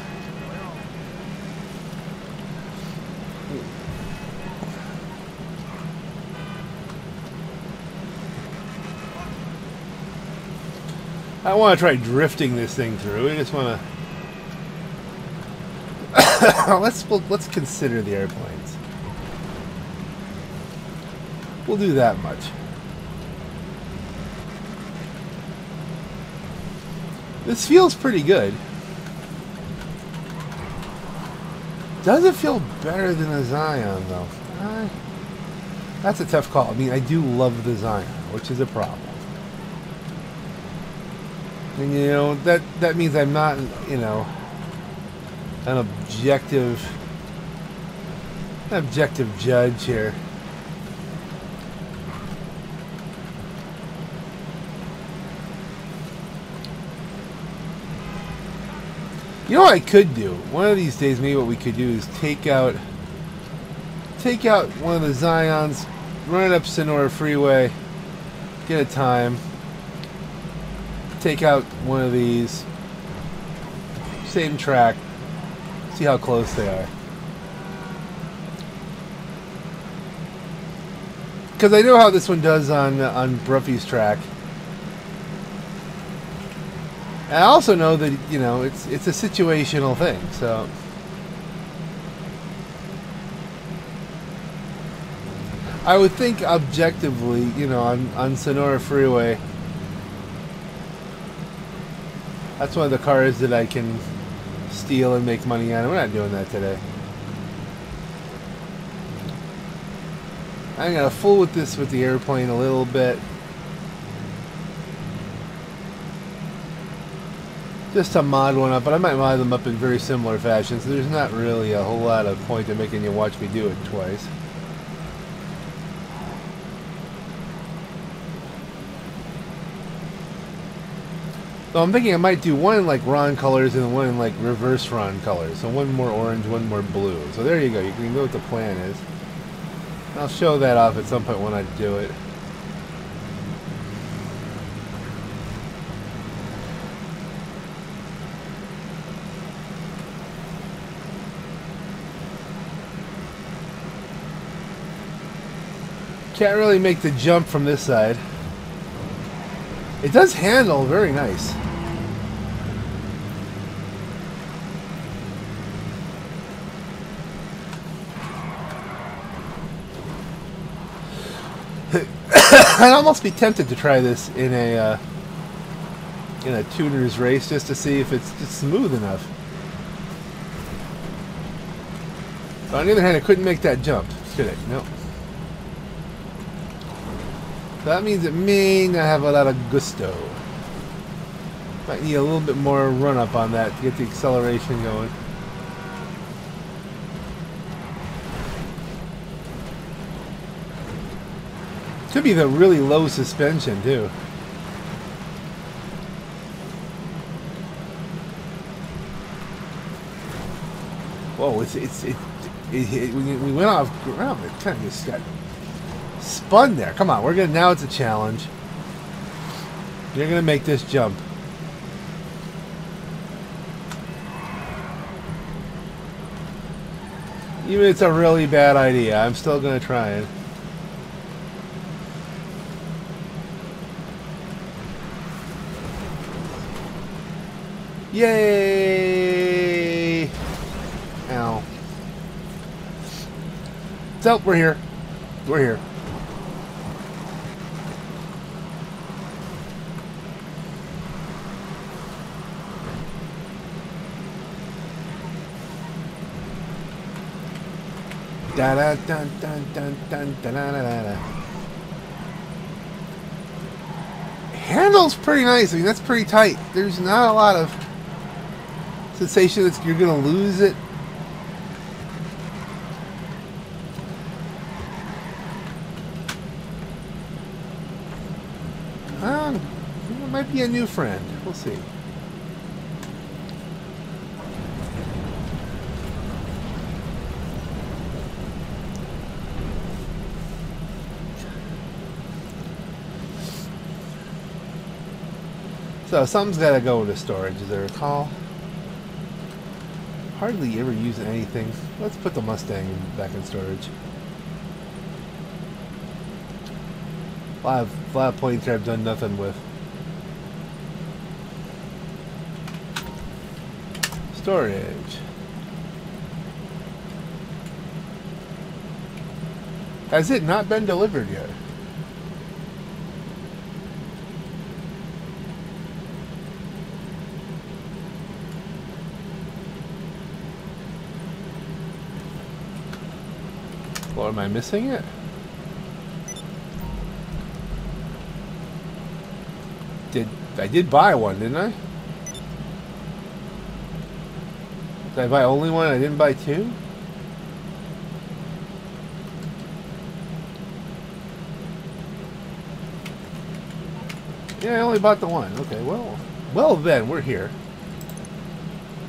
I want to try drifting this thing through. I just want to. let's let's consider the airplanes. We'll do that much. This feels pretty good. Does it feel better than a Zion though? Uh, that's a tough call. I mean, I do love the Zion, which is a problem. And you know that that means I'm not, you know, an objective, objective judge here. You know what I could do? One of these days, maybe what we could do is take out, take out one of the Zions, run it up Sonora Freeway, get a time, take out one of these, same track, see how close they are. Because I know how this one does on on Broughy's track. And I also know that you know it's it's a situational thing. So I would think objectively, you know, on on Sonora Freeway, that's one of the cars that I can steal and make money on. We're not doing that today. I'm gonna fool with this with the airplane a little bit. Just to mod one up, but I might mod them up in very similar fashion, so there's not really a whole lot of point in making you watch me do it twice. So I'm thinking I might do one in like Ron colors and one in like reverse Ron colors. So one more orange, one more blue. So there you go. You can know what the plan is. I'll show that off at some point when I do it. Can't really make the jump from this side. It does handle very nice. I'd almost be tempted to try this in a uh, in a tuner's race just to see if it's smooth enough. But on the other hand, I couldn't make that jump, could I? Nope. That means it may not have a lot of gusto. Might need a little bit more run up on that to get the acceleration going. Could be the really low suspension too. Whoa, it's it's it, it, it, we, we went off ground. It kind of just got spun there. Come on, we're gonna now. It's a challenge. You're gonna make this jump. Even if it's a really bad idea, I'm still gonna try it. Yay! Ow. So, we're here. We're here. Da da dun dun dun dun da da da da da. Handle's pretty nice. I mean, that's pretty tight. There's not a lot of sensation that you're gonna lose it. Um, it might be a new friend. We'll see. So something's got to go into storage, is there a recall. Hardly ever use anything. Let's put the Mustang back in storage. A lot of, a lot of planes here I've done nothing with. Storage. Has it not been delivered yet? Or am I missing it? Did I did buy one, didn't I? Did I buy only one? I didn't buy two? Yeah, I only bought the one. Okay, well, well then, we're here.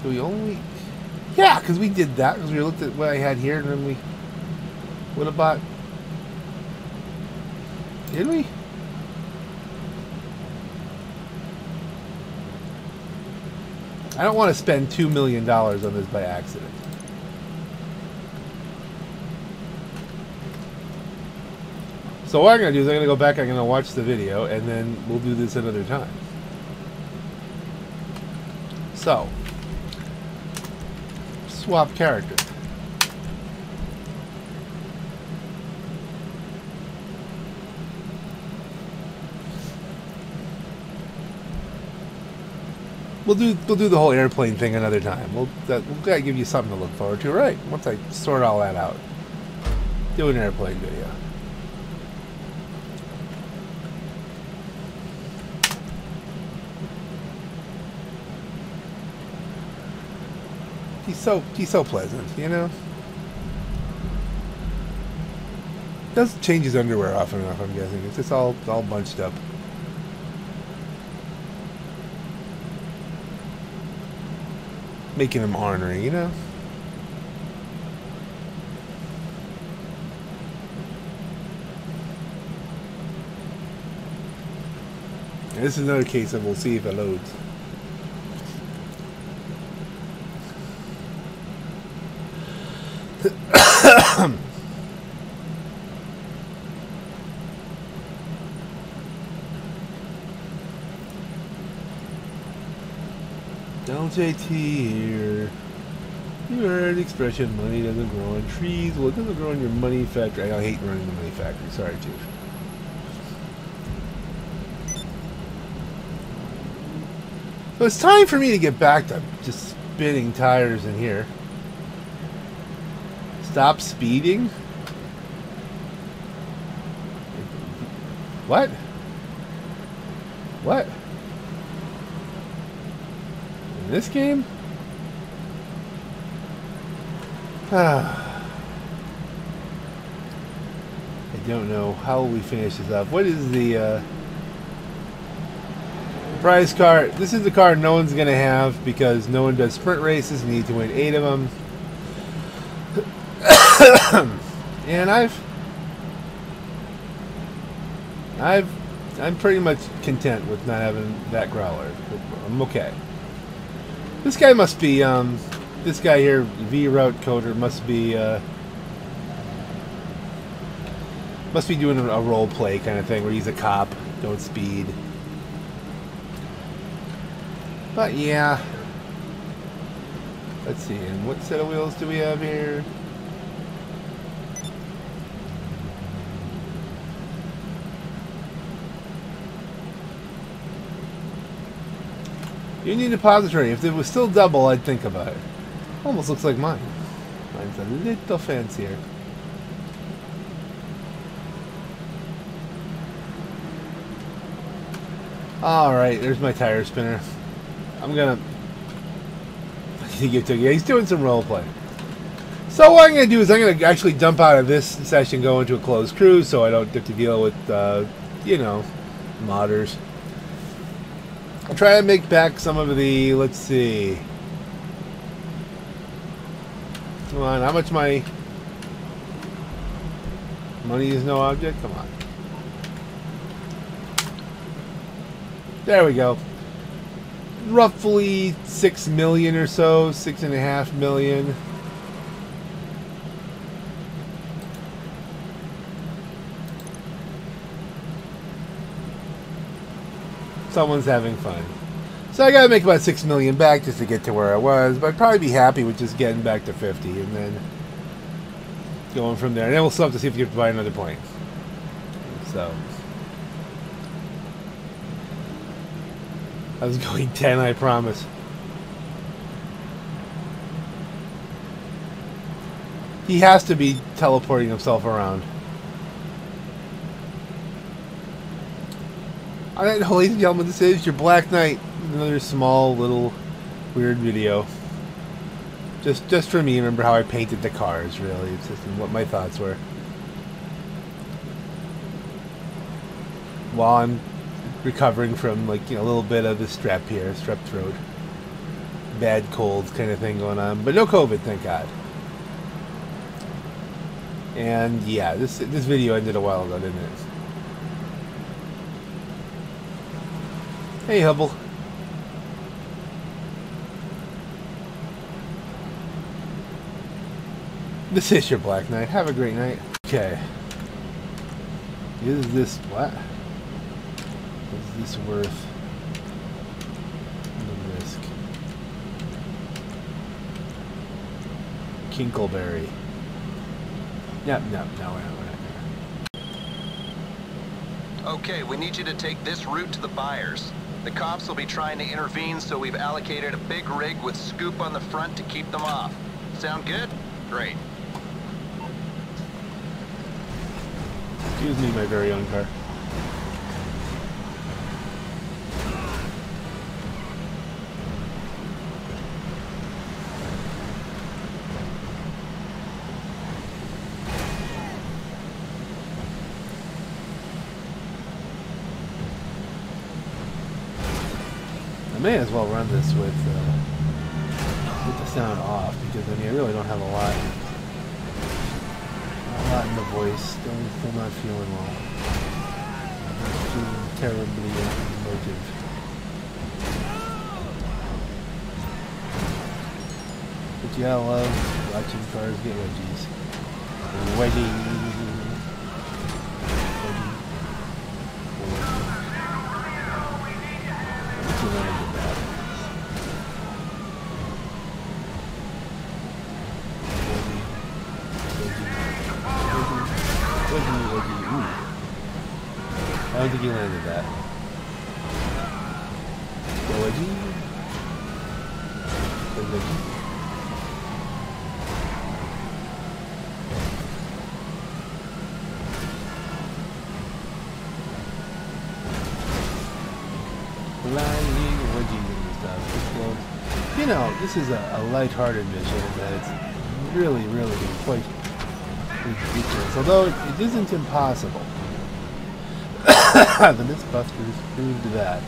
Do we only... Yeah, because we did that, because we looked at what I had here, and then we have bought... Did we? I don't want to spend $2 million on this by accident. So what I'm going to do is I'm going to go back, I'm going to watch the video, and then we'll do this another time. So, swap character. We'll do we'll do the whole airplane thing another time. We'll that, we'll gotta give you something to look forward to, right? Once I sort all that out, do an airplane video. He's so he's so pleasant, you know. Doesn't change his underwear often enough. I'm guessing it's just all all bunched up. Making him ornery, you know? This is another case of we'll see if it loads. Don't say tea here. You heard the expression, money doesn't grow on trees. Well, it doesn't grow in your money factory. I hate running the money factory. Sorry, Chief. So it's time for me to get back to just spinning tires in here. Stop speeding? What? What? In this game? I don't know. How we finish this up? What is the uh, prize car? This is the car no one's going to have because no one does sprint races. You need to win eight of them. and I've... I've... I'm pretty much content with not having that growler. I'm okay. This guy must be, um, this guy here, V Route Coder, must be uh, must be doing a role play kind of thing where he's a cop, don't speed. But yeah, let's see. And what set of wheels do we have here? Union Depository. If it was still double, I'd think about it. Almost looks like mine. Mine's a little fancier. Alright, there's my tire spinner. I'm gonna... He get to yeah, he's doing some role play. So what I'm gonna do is I'm gonna actually dump out of this session, go into a closed cruise, so I don't have to deal with, uh, you know, modders. I'll try and make back some of the, let's see. Come on, how much money? Money is no object? Come on. There we go. Roughly six million or so, six and a half million. Someone's having fun. So I gotta make about six million back just to get to where I was, but I'd probably be happy with just getting back to 50 and then going from there. And then we'll still have to see if we can buy another plane. So. I was going 10, I promise. He has to be teleporting himself around. Alright, ladies and gentlemen, this is your Black Knight. Another small, little, weird video. Just just for me, remember how I painted the cars, really. It's just what my thoughts were. While I'm recovering from, like, you know, a little bit of the strep here, strep throat. Bad colds kind of thing going on. But no COVID, thank God. And, yeah, this, this video ended a while ago, didn't it? Hey, Hubble. This is your Black Knight. Have a great night. Okay. Is this what? Is this worth? The risk. Kinkleberry. Yep, no, no, we're not, we're not there. Okay, we need you to take this route to the buyers. The cops will be trying to intervene, so we've allocated a big rig with scoop on the front to keep them off. Sound good? Great. Excuse me, my very own car. I may as well run this with, uh, with the sound off because I mean I really don't have a lot a lot in the voice. Still, still not feeling well. Not feeling terribly emotive. But yeah, I love watching cars get wedgies. Wedgie. This is a, a light-hearted mission, it's really, really quite ridiculous. Although it, it isn't impossible. the Mythbusters proved that.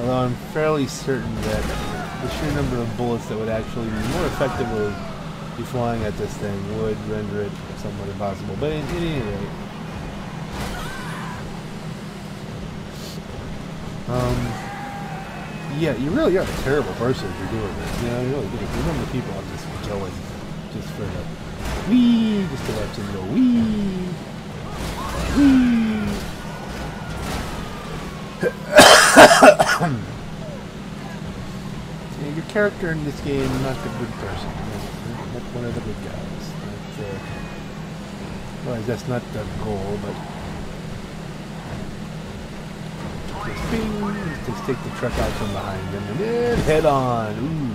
Although I'm fairly certain that the sheer number of bullets that would actually be more effectively be flying at this thing would render it somewhat impossible. But at any rate, um, Yeah, you really are a terrible person if you're doing this. You know, you really do. You remember people I'm just killing just for the wee, just to let them go wee, wee. your character in this game is not the good person. Not, one of the good guys. Not, uh, well, that's not the goal, but just take the truck out from behind them and then head on. Ooh,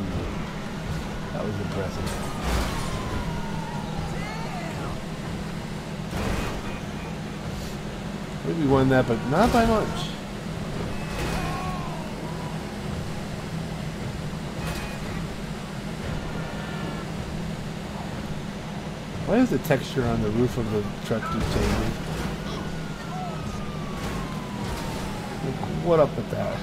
that was impressive. Maybe won that, but not by much. Why does the texture on the roof of the truck keep changing? Like, what up with that?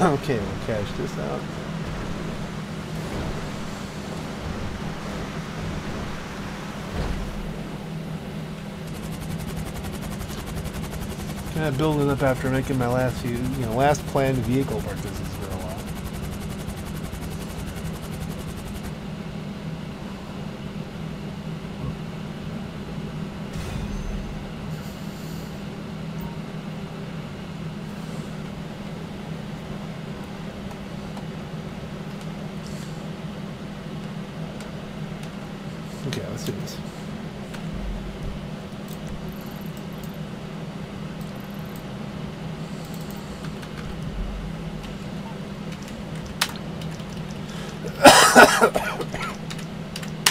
okay, we'll cash this out. Kind of building up after making my last few, you know, last planned vehicle purchases for a while. Okay, let's do this.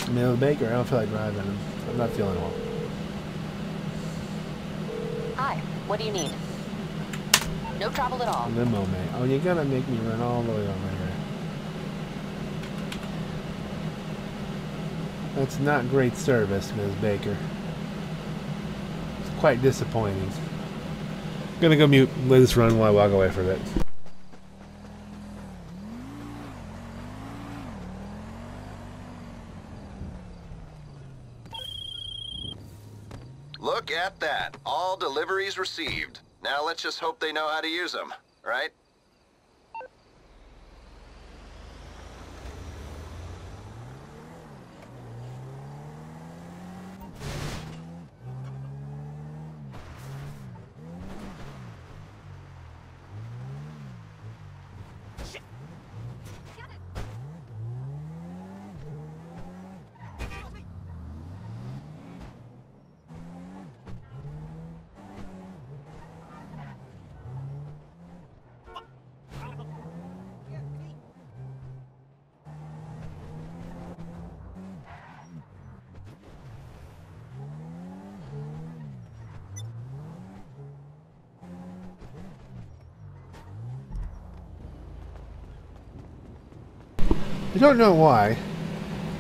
Neil Baker, I don't feel like driving. I'm not feeling well. Hi, what do you need? No trouble at all. Limo man. Oh, you're gonna make me run all the way over here. That's not great service, Ms. Baker. It's quite disappointing. I'm gonna go mute, let this run while I walk away for a bit. Look at that. All deliveries received. Now let's just hope they know how to use them, right? I don't know why.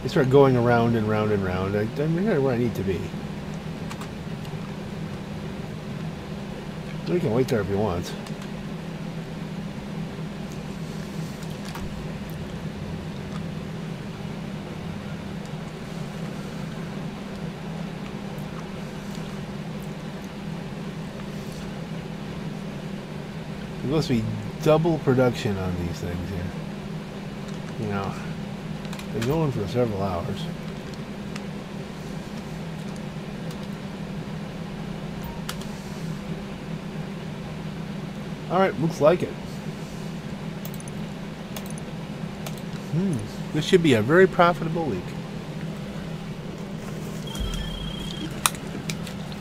They start going around and round and round. I, I'm here where I need to be. We can wait there if you want. There must be double production on these things here. You know, they're going for several hours. Alright, looks like it. Hmm, this should be a very profitable week.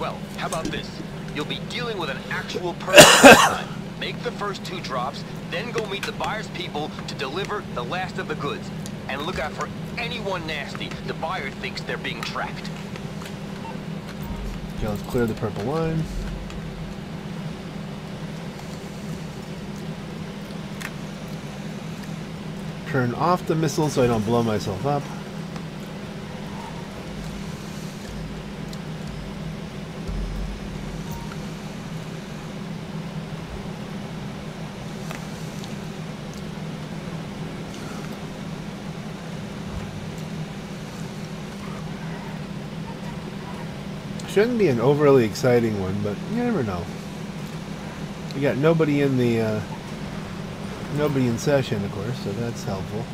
Well, how about this? You'll be dealing with an actual person. Make the first two drops, then go meet the buyer's people to deliver the last of the goods. And look out for anyone nasty. The buyer thinks they're being tracked. Okay, let's clear the purple line. Turn off the missile so I don't blow myself up. Shouldn't be an overly exciting one, but you never know. We got nobody in the uh, nobody in session, of course, so that's helpful.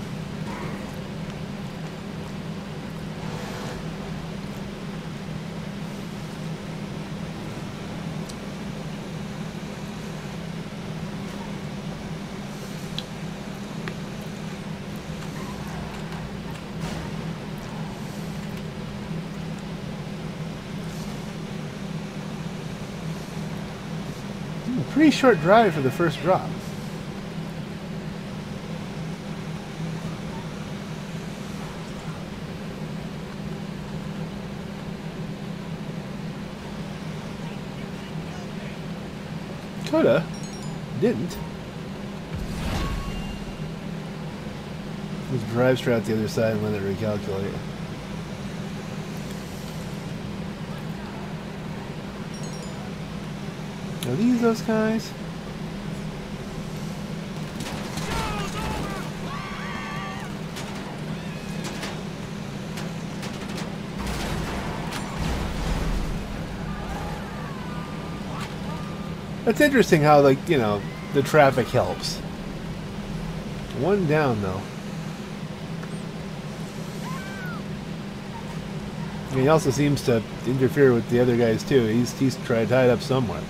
Pretty short drive for the first drop. Coulda. Didn't. Just drive straight out the other side and let it recalculate. Are these those guys? That's interesting how, like, you know, the traffic helps. One down, though. he also seems to interfere with the other guys, too. He's, he's tried tied up somewhere.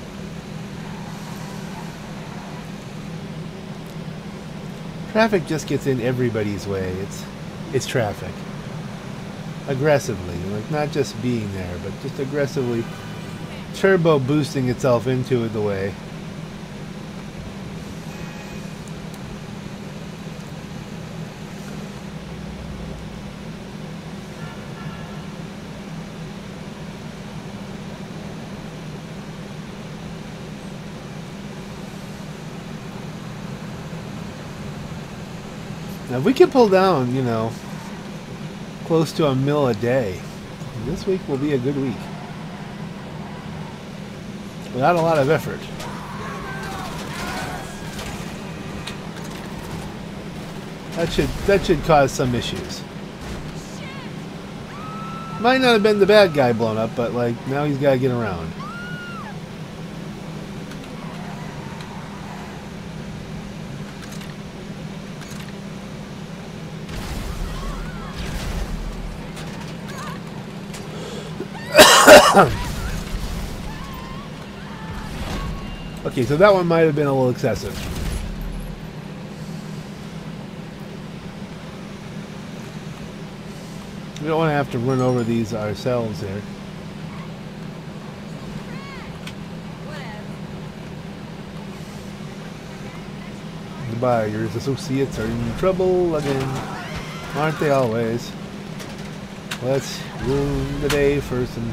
Traffic just gets in everybody's way. It's it's traffic. Aggressively, like not just being there, but just aggressively turbo boosting itself into the way. If we can pull down, you know, close to a mill a day, this week will be a good week. Without a lot of effort. That should that should cause some issues. Might not have been the bad guy blown up, but like now he's got to get around. Okay, so that one might have been a little excessive. We don't want to have to run over these ourselves here. The buyer's associates are in trouble again. Aren't they always? Let's ruin the day first some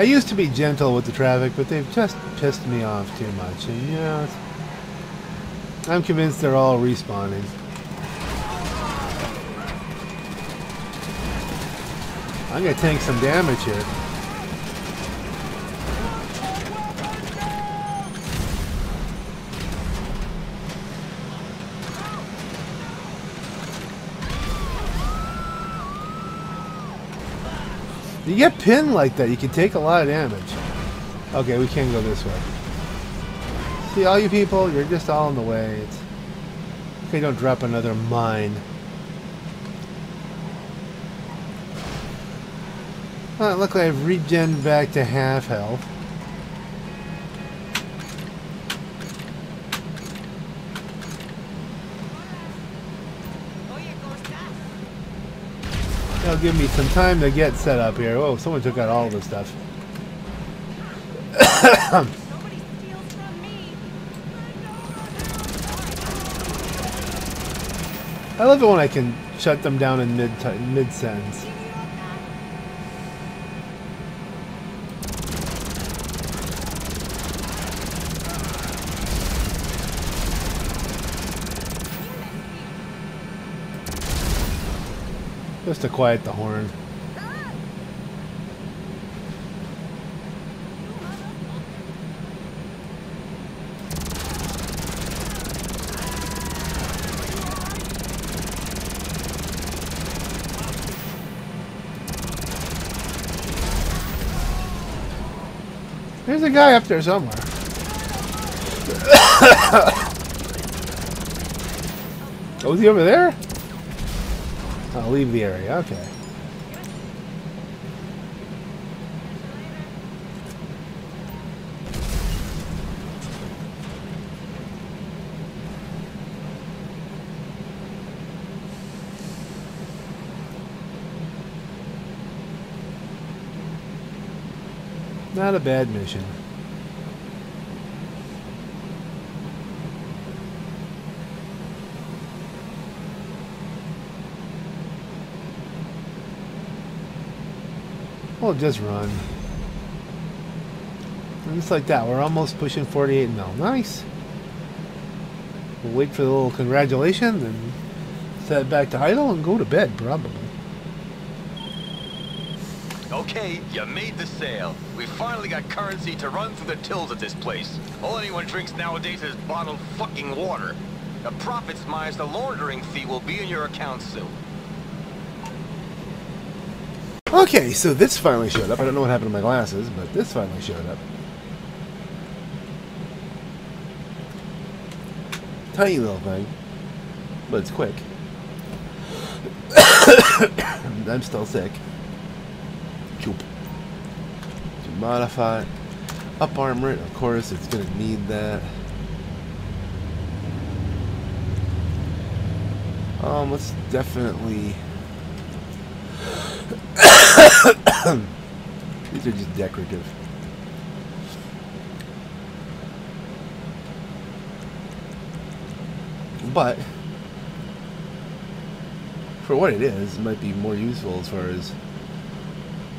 I used to be gentle with the traffic, but they've just pissed me off too much. And, you know, I'm convinced they're all respawning. I'm going to tank some damage here. You get pinned like that, you can take a lot of damage. Okay, we can't go this way. See, all you people, you're just all in the way. It's... Okay, don't drop another mine. Well, like I've regen back to half health. That'll give me some time to get set up here. Oh, someone took out all the stuff. I love it when I can shut them down in mid mid sentence. Just to quiet the horn. There's a guy up there somewhere. oh, he over there? I'll leave the area. Okay. Not a bad mission. We'll just run. And just like that, we're almost pushing 48 mil. Nice. We'll wait for the little congratulations and set back to idle and go to bed, probably. Okay, you made the sale. We finally got currency to run through the tills at this place. All anyone drinks nowadays is bottled fucking water. The profits minus the laundering fee will be in your account soon. Okay, so this finally showed up. I don't know what happened to my glasses, but this finally showed up. Tiny little thing, but it's quick. I'm still sick. Choop. To modify, up armor it. Of course, it's gonna need that. Um, let's definitely. These are just decorative. But for what it is, it might be more useful as far as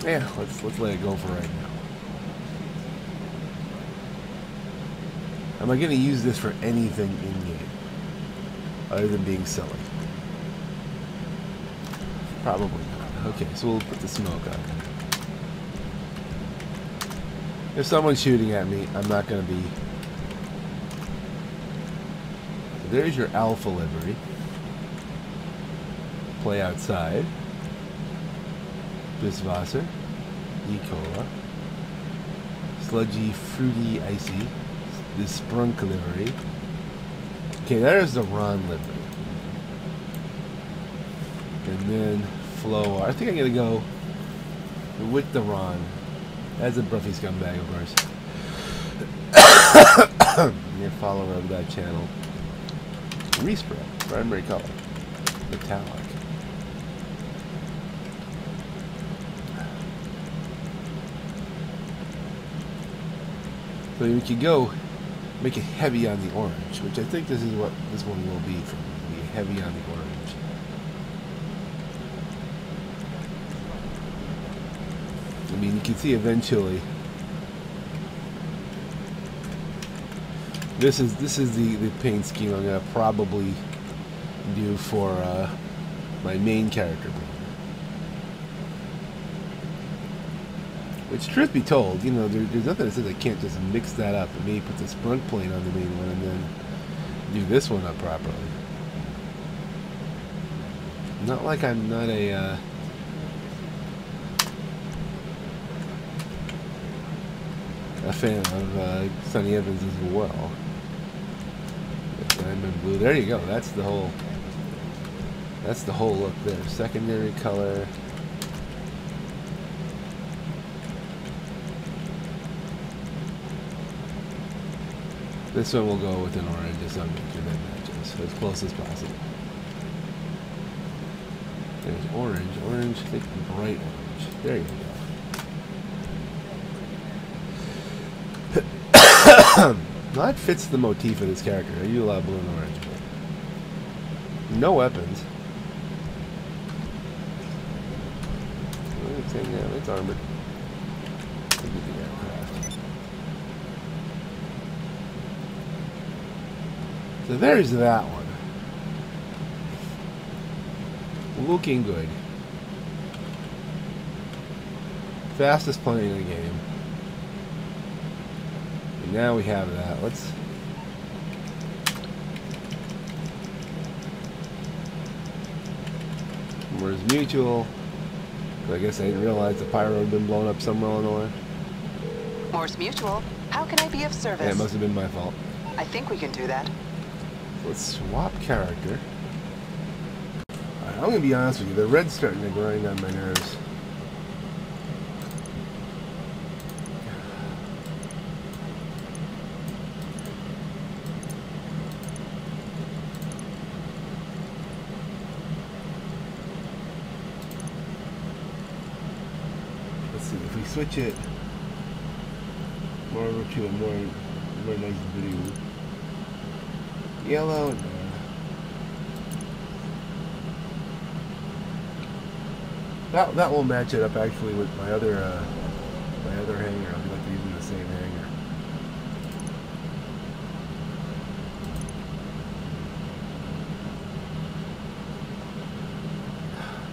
yeah, let's let's let it go for right now. Am I gonna use this for anything in game? Other than being silly? Probably not. Okay, so we'll put the smoke on. If someone's shooting at me, I'm not gonna be there's your alpha livery. Play outside. Pisswasser. E. Cola. Sludgy, fruity, icy. The Sprunk livery. Okay, there's the Ron livery. And then Flow. I think I'm gonna go with the Ron. As a Broughy scumbag, of course. Your follower of that channel. Respray, primary color, metallic. So we could go make it heavy on the orange, which I think this is what this one will be me, be heavy on the orange. I mean, you can see eventually This is this is the, the paint scheme I'm gonna probably do for uh, my main character. Which, truth be told, you know, there, there's nothing that says I can't just mix that up and maybe put the sprunk plane on the main one and then do this one up properly. Not like I'm not a uh, a fan of uh, Sonny Evans as well. Diamond blue. There you go. That's the whole. That's the whole look there. Secondary color. This one will go with an orange as some that matches as close as possible. There's orange, orange, think bright orange. There you go. That fits the motif of this character. I do love blue and orange. No weapons. It's, yeah, it's armored. So there's that one. Looking good. Fastest plane in the game now we have that. Let's... Where's mutual? I guess I didn't realize the pyro had been blown up somewhere along the way. Mors Mutual. How can I be of service? Yeah, it must have been my fault. I think we can do that. Let's swap character. Alright, I'm gonna be honest with you, the red's starting to grind on my nerves. Let's see, if we switch it more over to a more, more nice blue. Yellow. That, that will match it up actually with my other uh, my other hanger. I'll be like using the same hanger.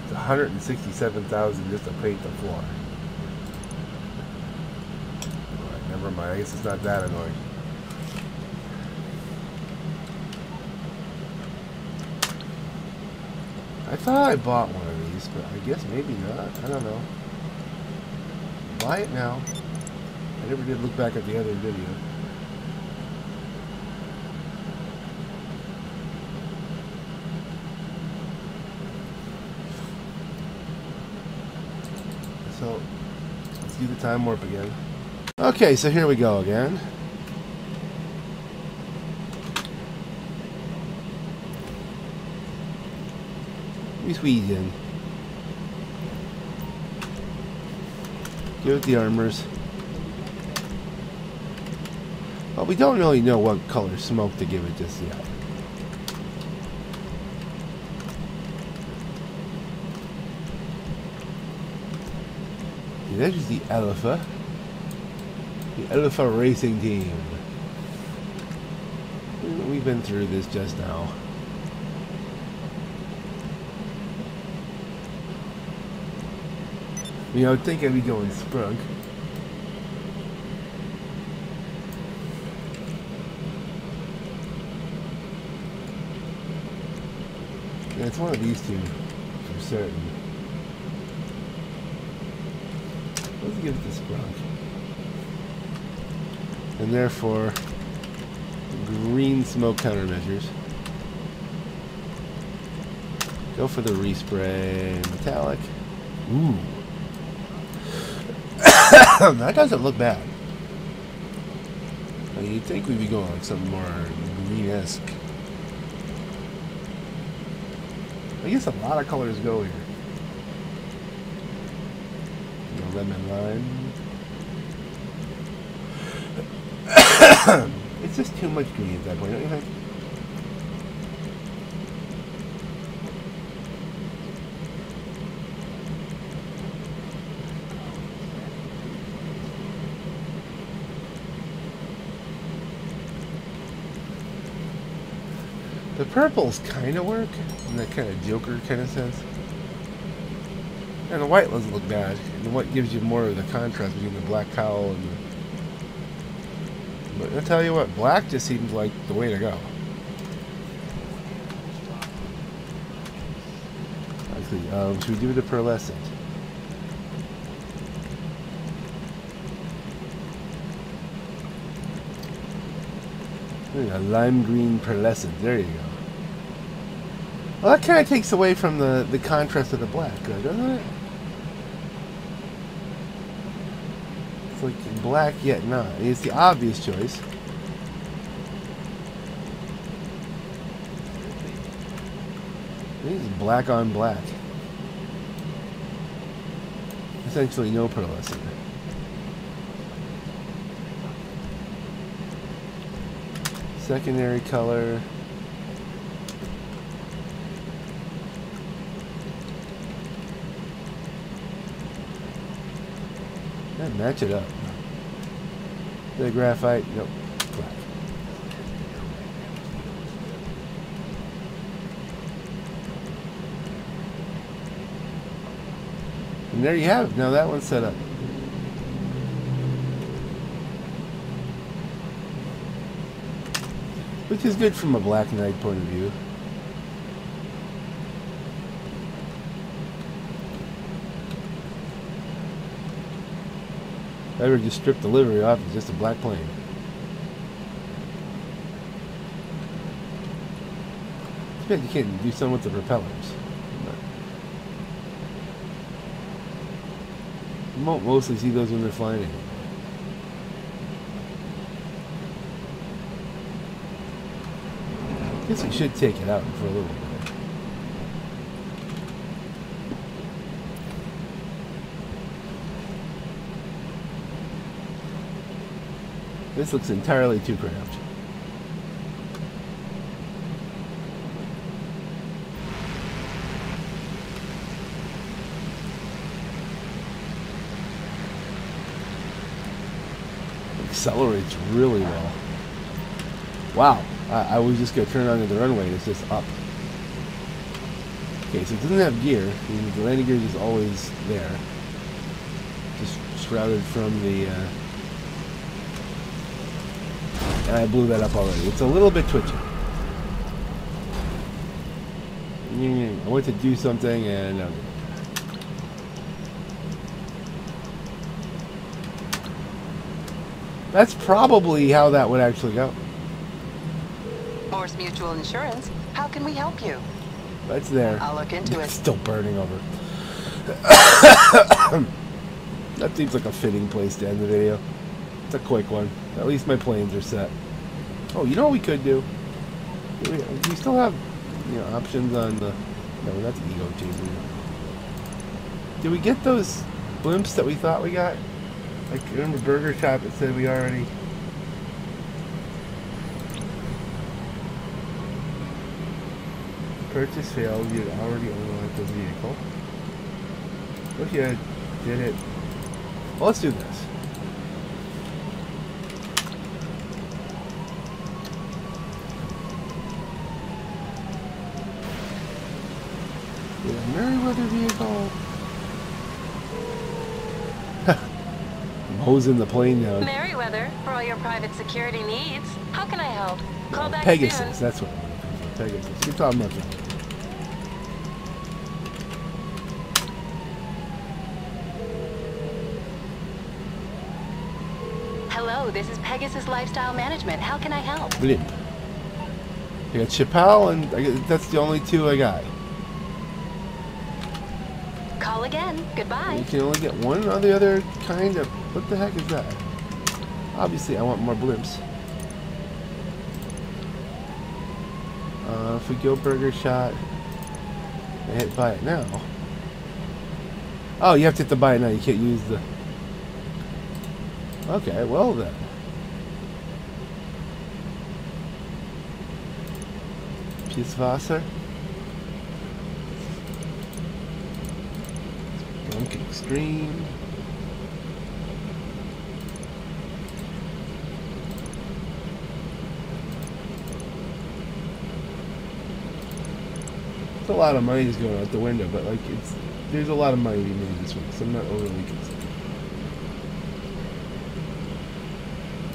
It's 167,000 just to paint the floor. Alright, never mind. I guess it's not that annoying. I thought I bought one of these, but I guess maybe not. I don't know. Buy it now. I never did look back at the other video. So, let's do the time warp again. Okay, so here we go again. We squeeze in. Give it the armors. But we don't really know what color smoke to give it just yet. That is the Alpha. The Alpha Racing Team. We've been through this just now. You know, I think I'd be going Sprunk. Yeah, it's one of these two, for certain. Let's give it to Sprunk. And therefore, green smoke countermeasures. Go for the respray metallic. Ooh. that doesn't look bad. I mean, you'd think we'd be going like something more green-esque. I guess a lot of colors go here. Know, lemon lime. it's just too much green at that point, don't you think? The purples kind of work in that kind of Joker kind of sense. And the white doesn't look bad. And white gives you more of the contrast between the black cowl and the... But I'll tell you what, black just seems like the way to go. Actually, um, should we do the pearlescent? A lime green pearlescent. There you go. Well, that kind of takes away from the, the contrast of the black, doesn't it? It's like black yet not. It's the obvious choice. This is black on black. Essentially no pearlescent. Secondary color. Match it up. The graphite, nope. And there you have it. Now that one's set up. Which is good from a Black Knight point of view. Ever just strip the livery off, it's just a black plane. Bad you can't do something with the propellers. You won't mostly see those when they're flying anyway. Guess we should take it out for a little bit. This looks entirely too cramped. Accelerates really well. Wow. I, I was just going to turn it on the runway and it's just up. Okay, so it doesn't have gear. The landing gear is always there. Just shrouded from the... Uh, and I blew that up already. It's a little bit twitchy. I went to do something and... Um, that's probably how that would actually go. Mors Mutual Insurance. How can we help you? That's there. I'll look into It's it. still burning over. that seems like a fitting place to end the video. It's a quick one. At least my planes are set. Oh, you know what we could do? We, we still have you know options on the? No, that's ego chasing. Did we get those blimps that we thought we got? Like remember Burger Shot? It said we already. Purchase failed. You already owned the vehicle. What if you did it? Well, let's do this. Merryweather vehicle? I'm hosing the plane now. Merryweather, for all your private security needs. How can I help? Call back Pegasus, soon. that's what I'm looking for. Pegasus. You're talking about that. Hello, this is Pegasus Lifestyle Management. How can I help? Blimp. I got Chappelle, and I got, that's the only two I got. Call again. You can only get one or the other kind of. What the heck is that? Obviously, I want more blimps. Uh, if we go burger shot and hit buy it now. Oh, you have to hit the buy it now. You can't use the. Okay, well then. Peace Dunk Extreme. It's a lot of money is going out the window, but like it's there's a lot of money to be made this week, so I'm not overly concerned.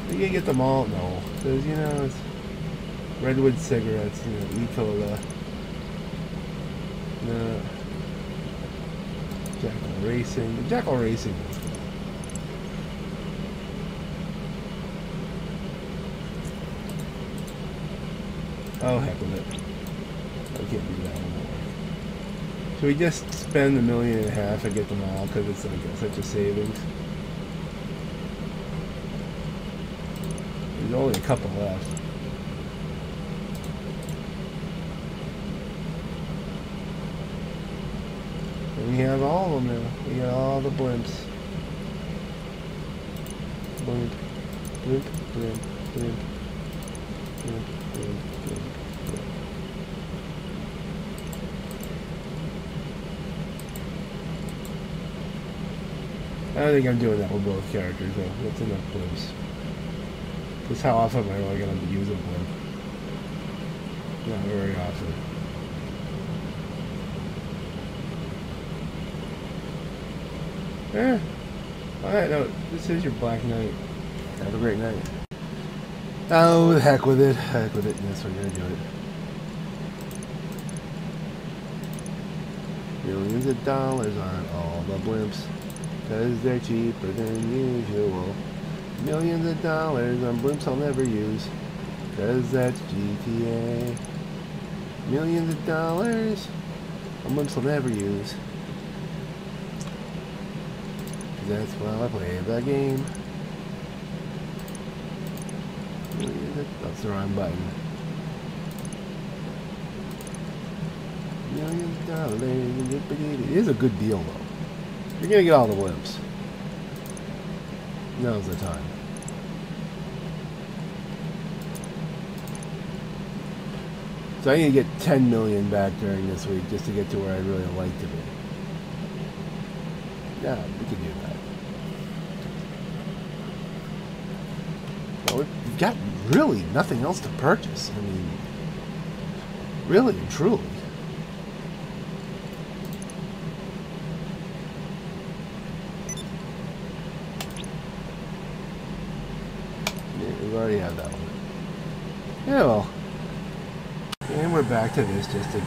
You gonna get them all? No, because you know it's Redwood cigarettes, you know, eCola. No. Racing. Jackal Racing. Oh, heck with it. I can't do that anymore. Should we just spend a million and a half and get them all because it's like such a savings? There's only a couple left. And we have all of them now. We got all the blimps. Blimp, blimp, blimp, blimp, blimp, blimp, blimp. I don't think I'm doing that with both characters though. That's enough blimps. Because how often am I really going to use a blimp? Not very often. On that note, this is your Black Knight. Have a great night. Oh, the heck with it. Heck with it. Yes, we're gonna do it. Millions of dollars on all the blimps. Cause they're cheaper than usual. Millions of dollars on blimps I'll never use. Cause that's GTA. Millions of dollars on blimps I'll never use. That's why I play the game. That's the wrong button. Millions of dollars. It is a good deal though. You're gonna get all the blimps. Now's the time. So I need to get 10 million back during this week just to get to where I really like to be. Yeah, we can do that. Well, we've got really nothing else to purchase. I mean, really and truly. Yeah, we already have that one. Yeah, well. And we're back to this just to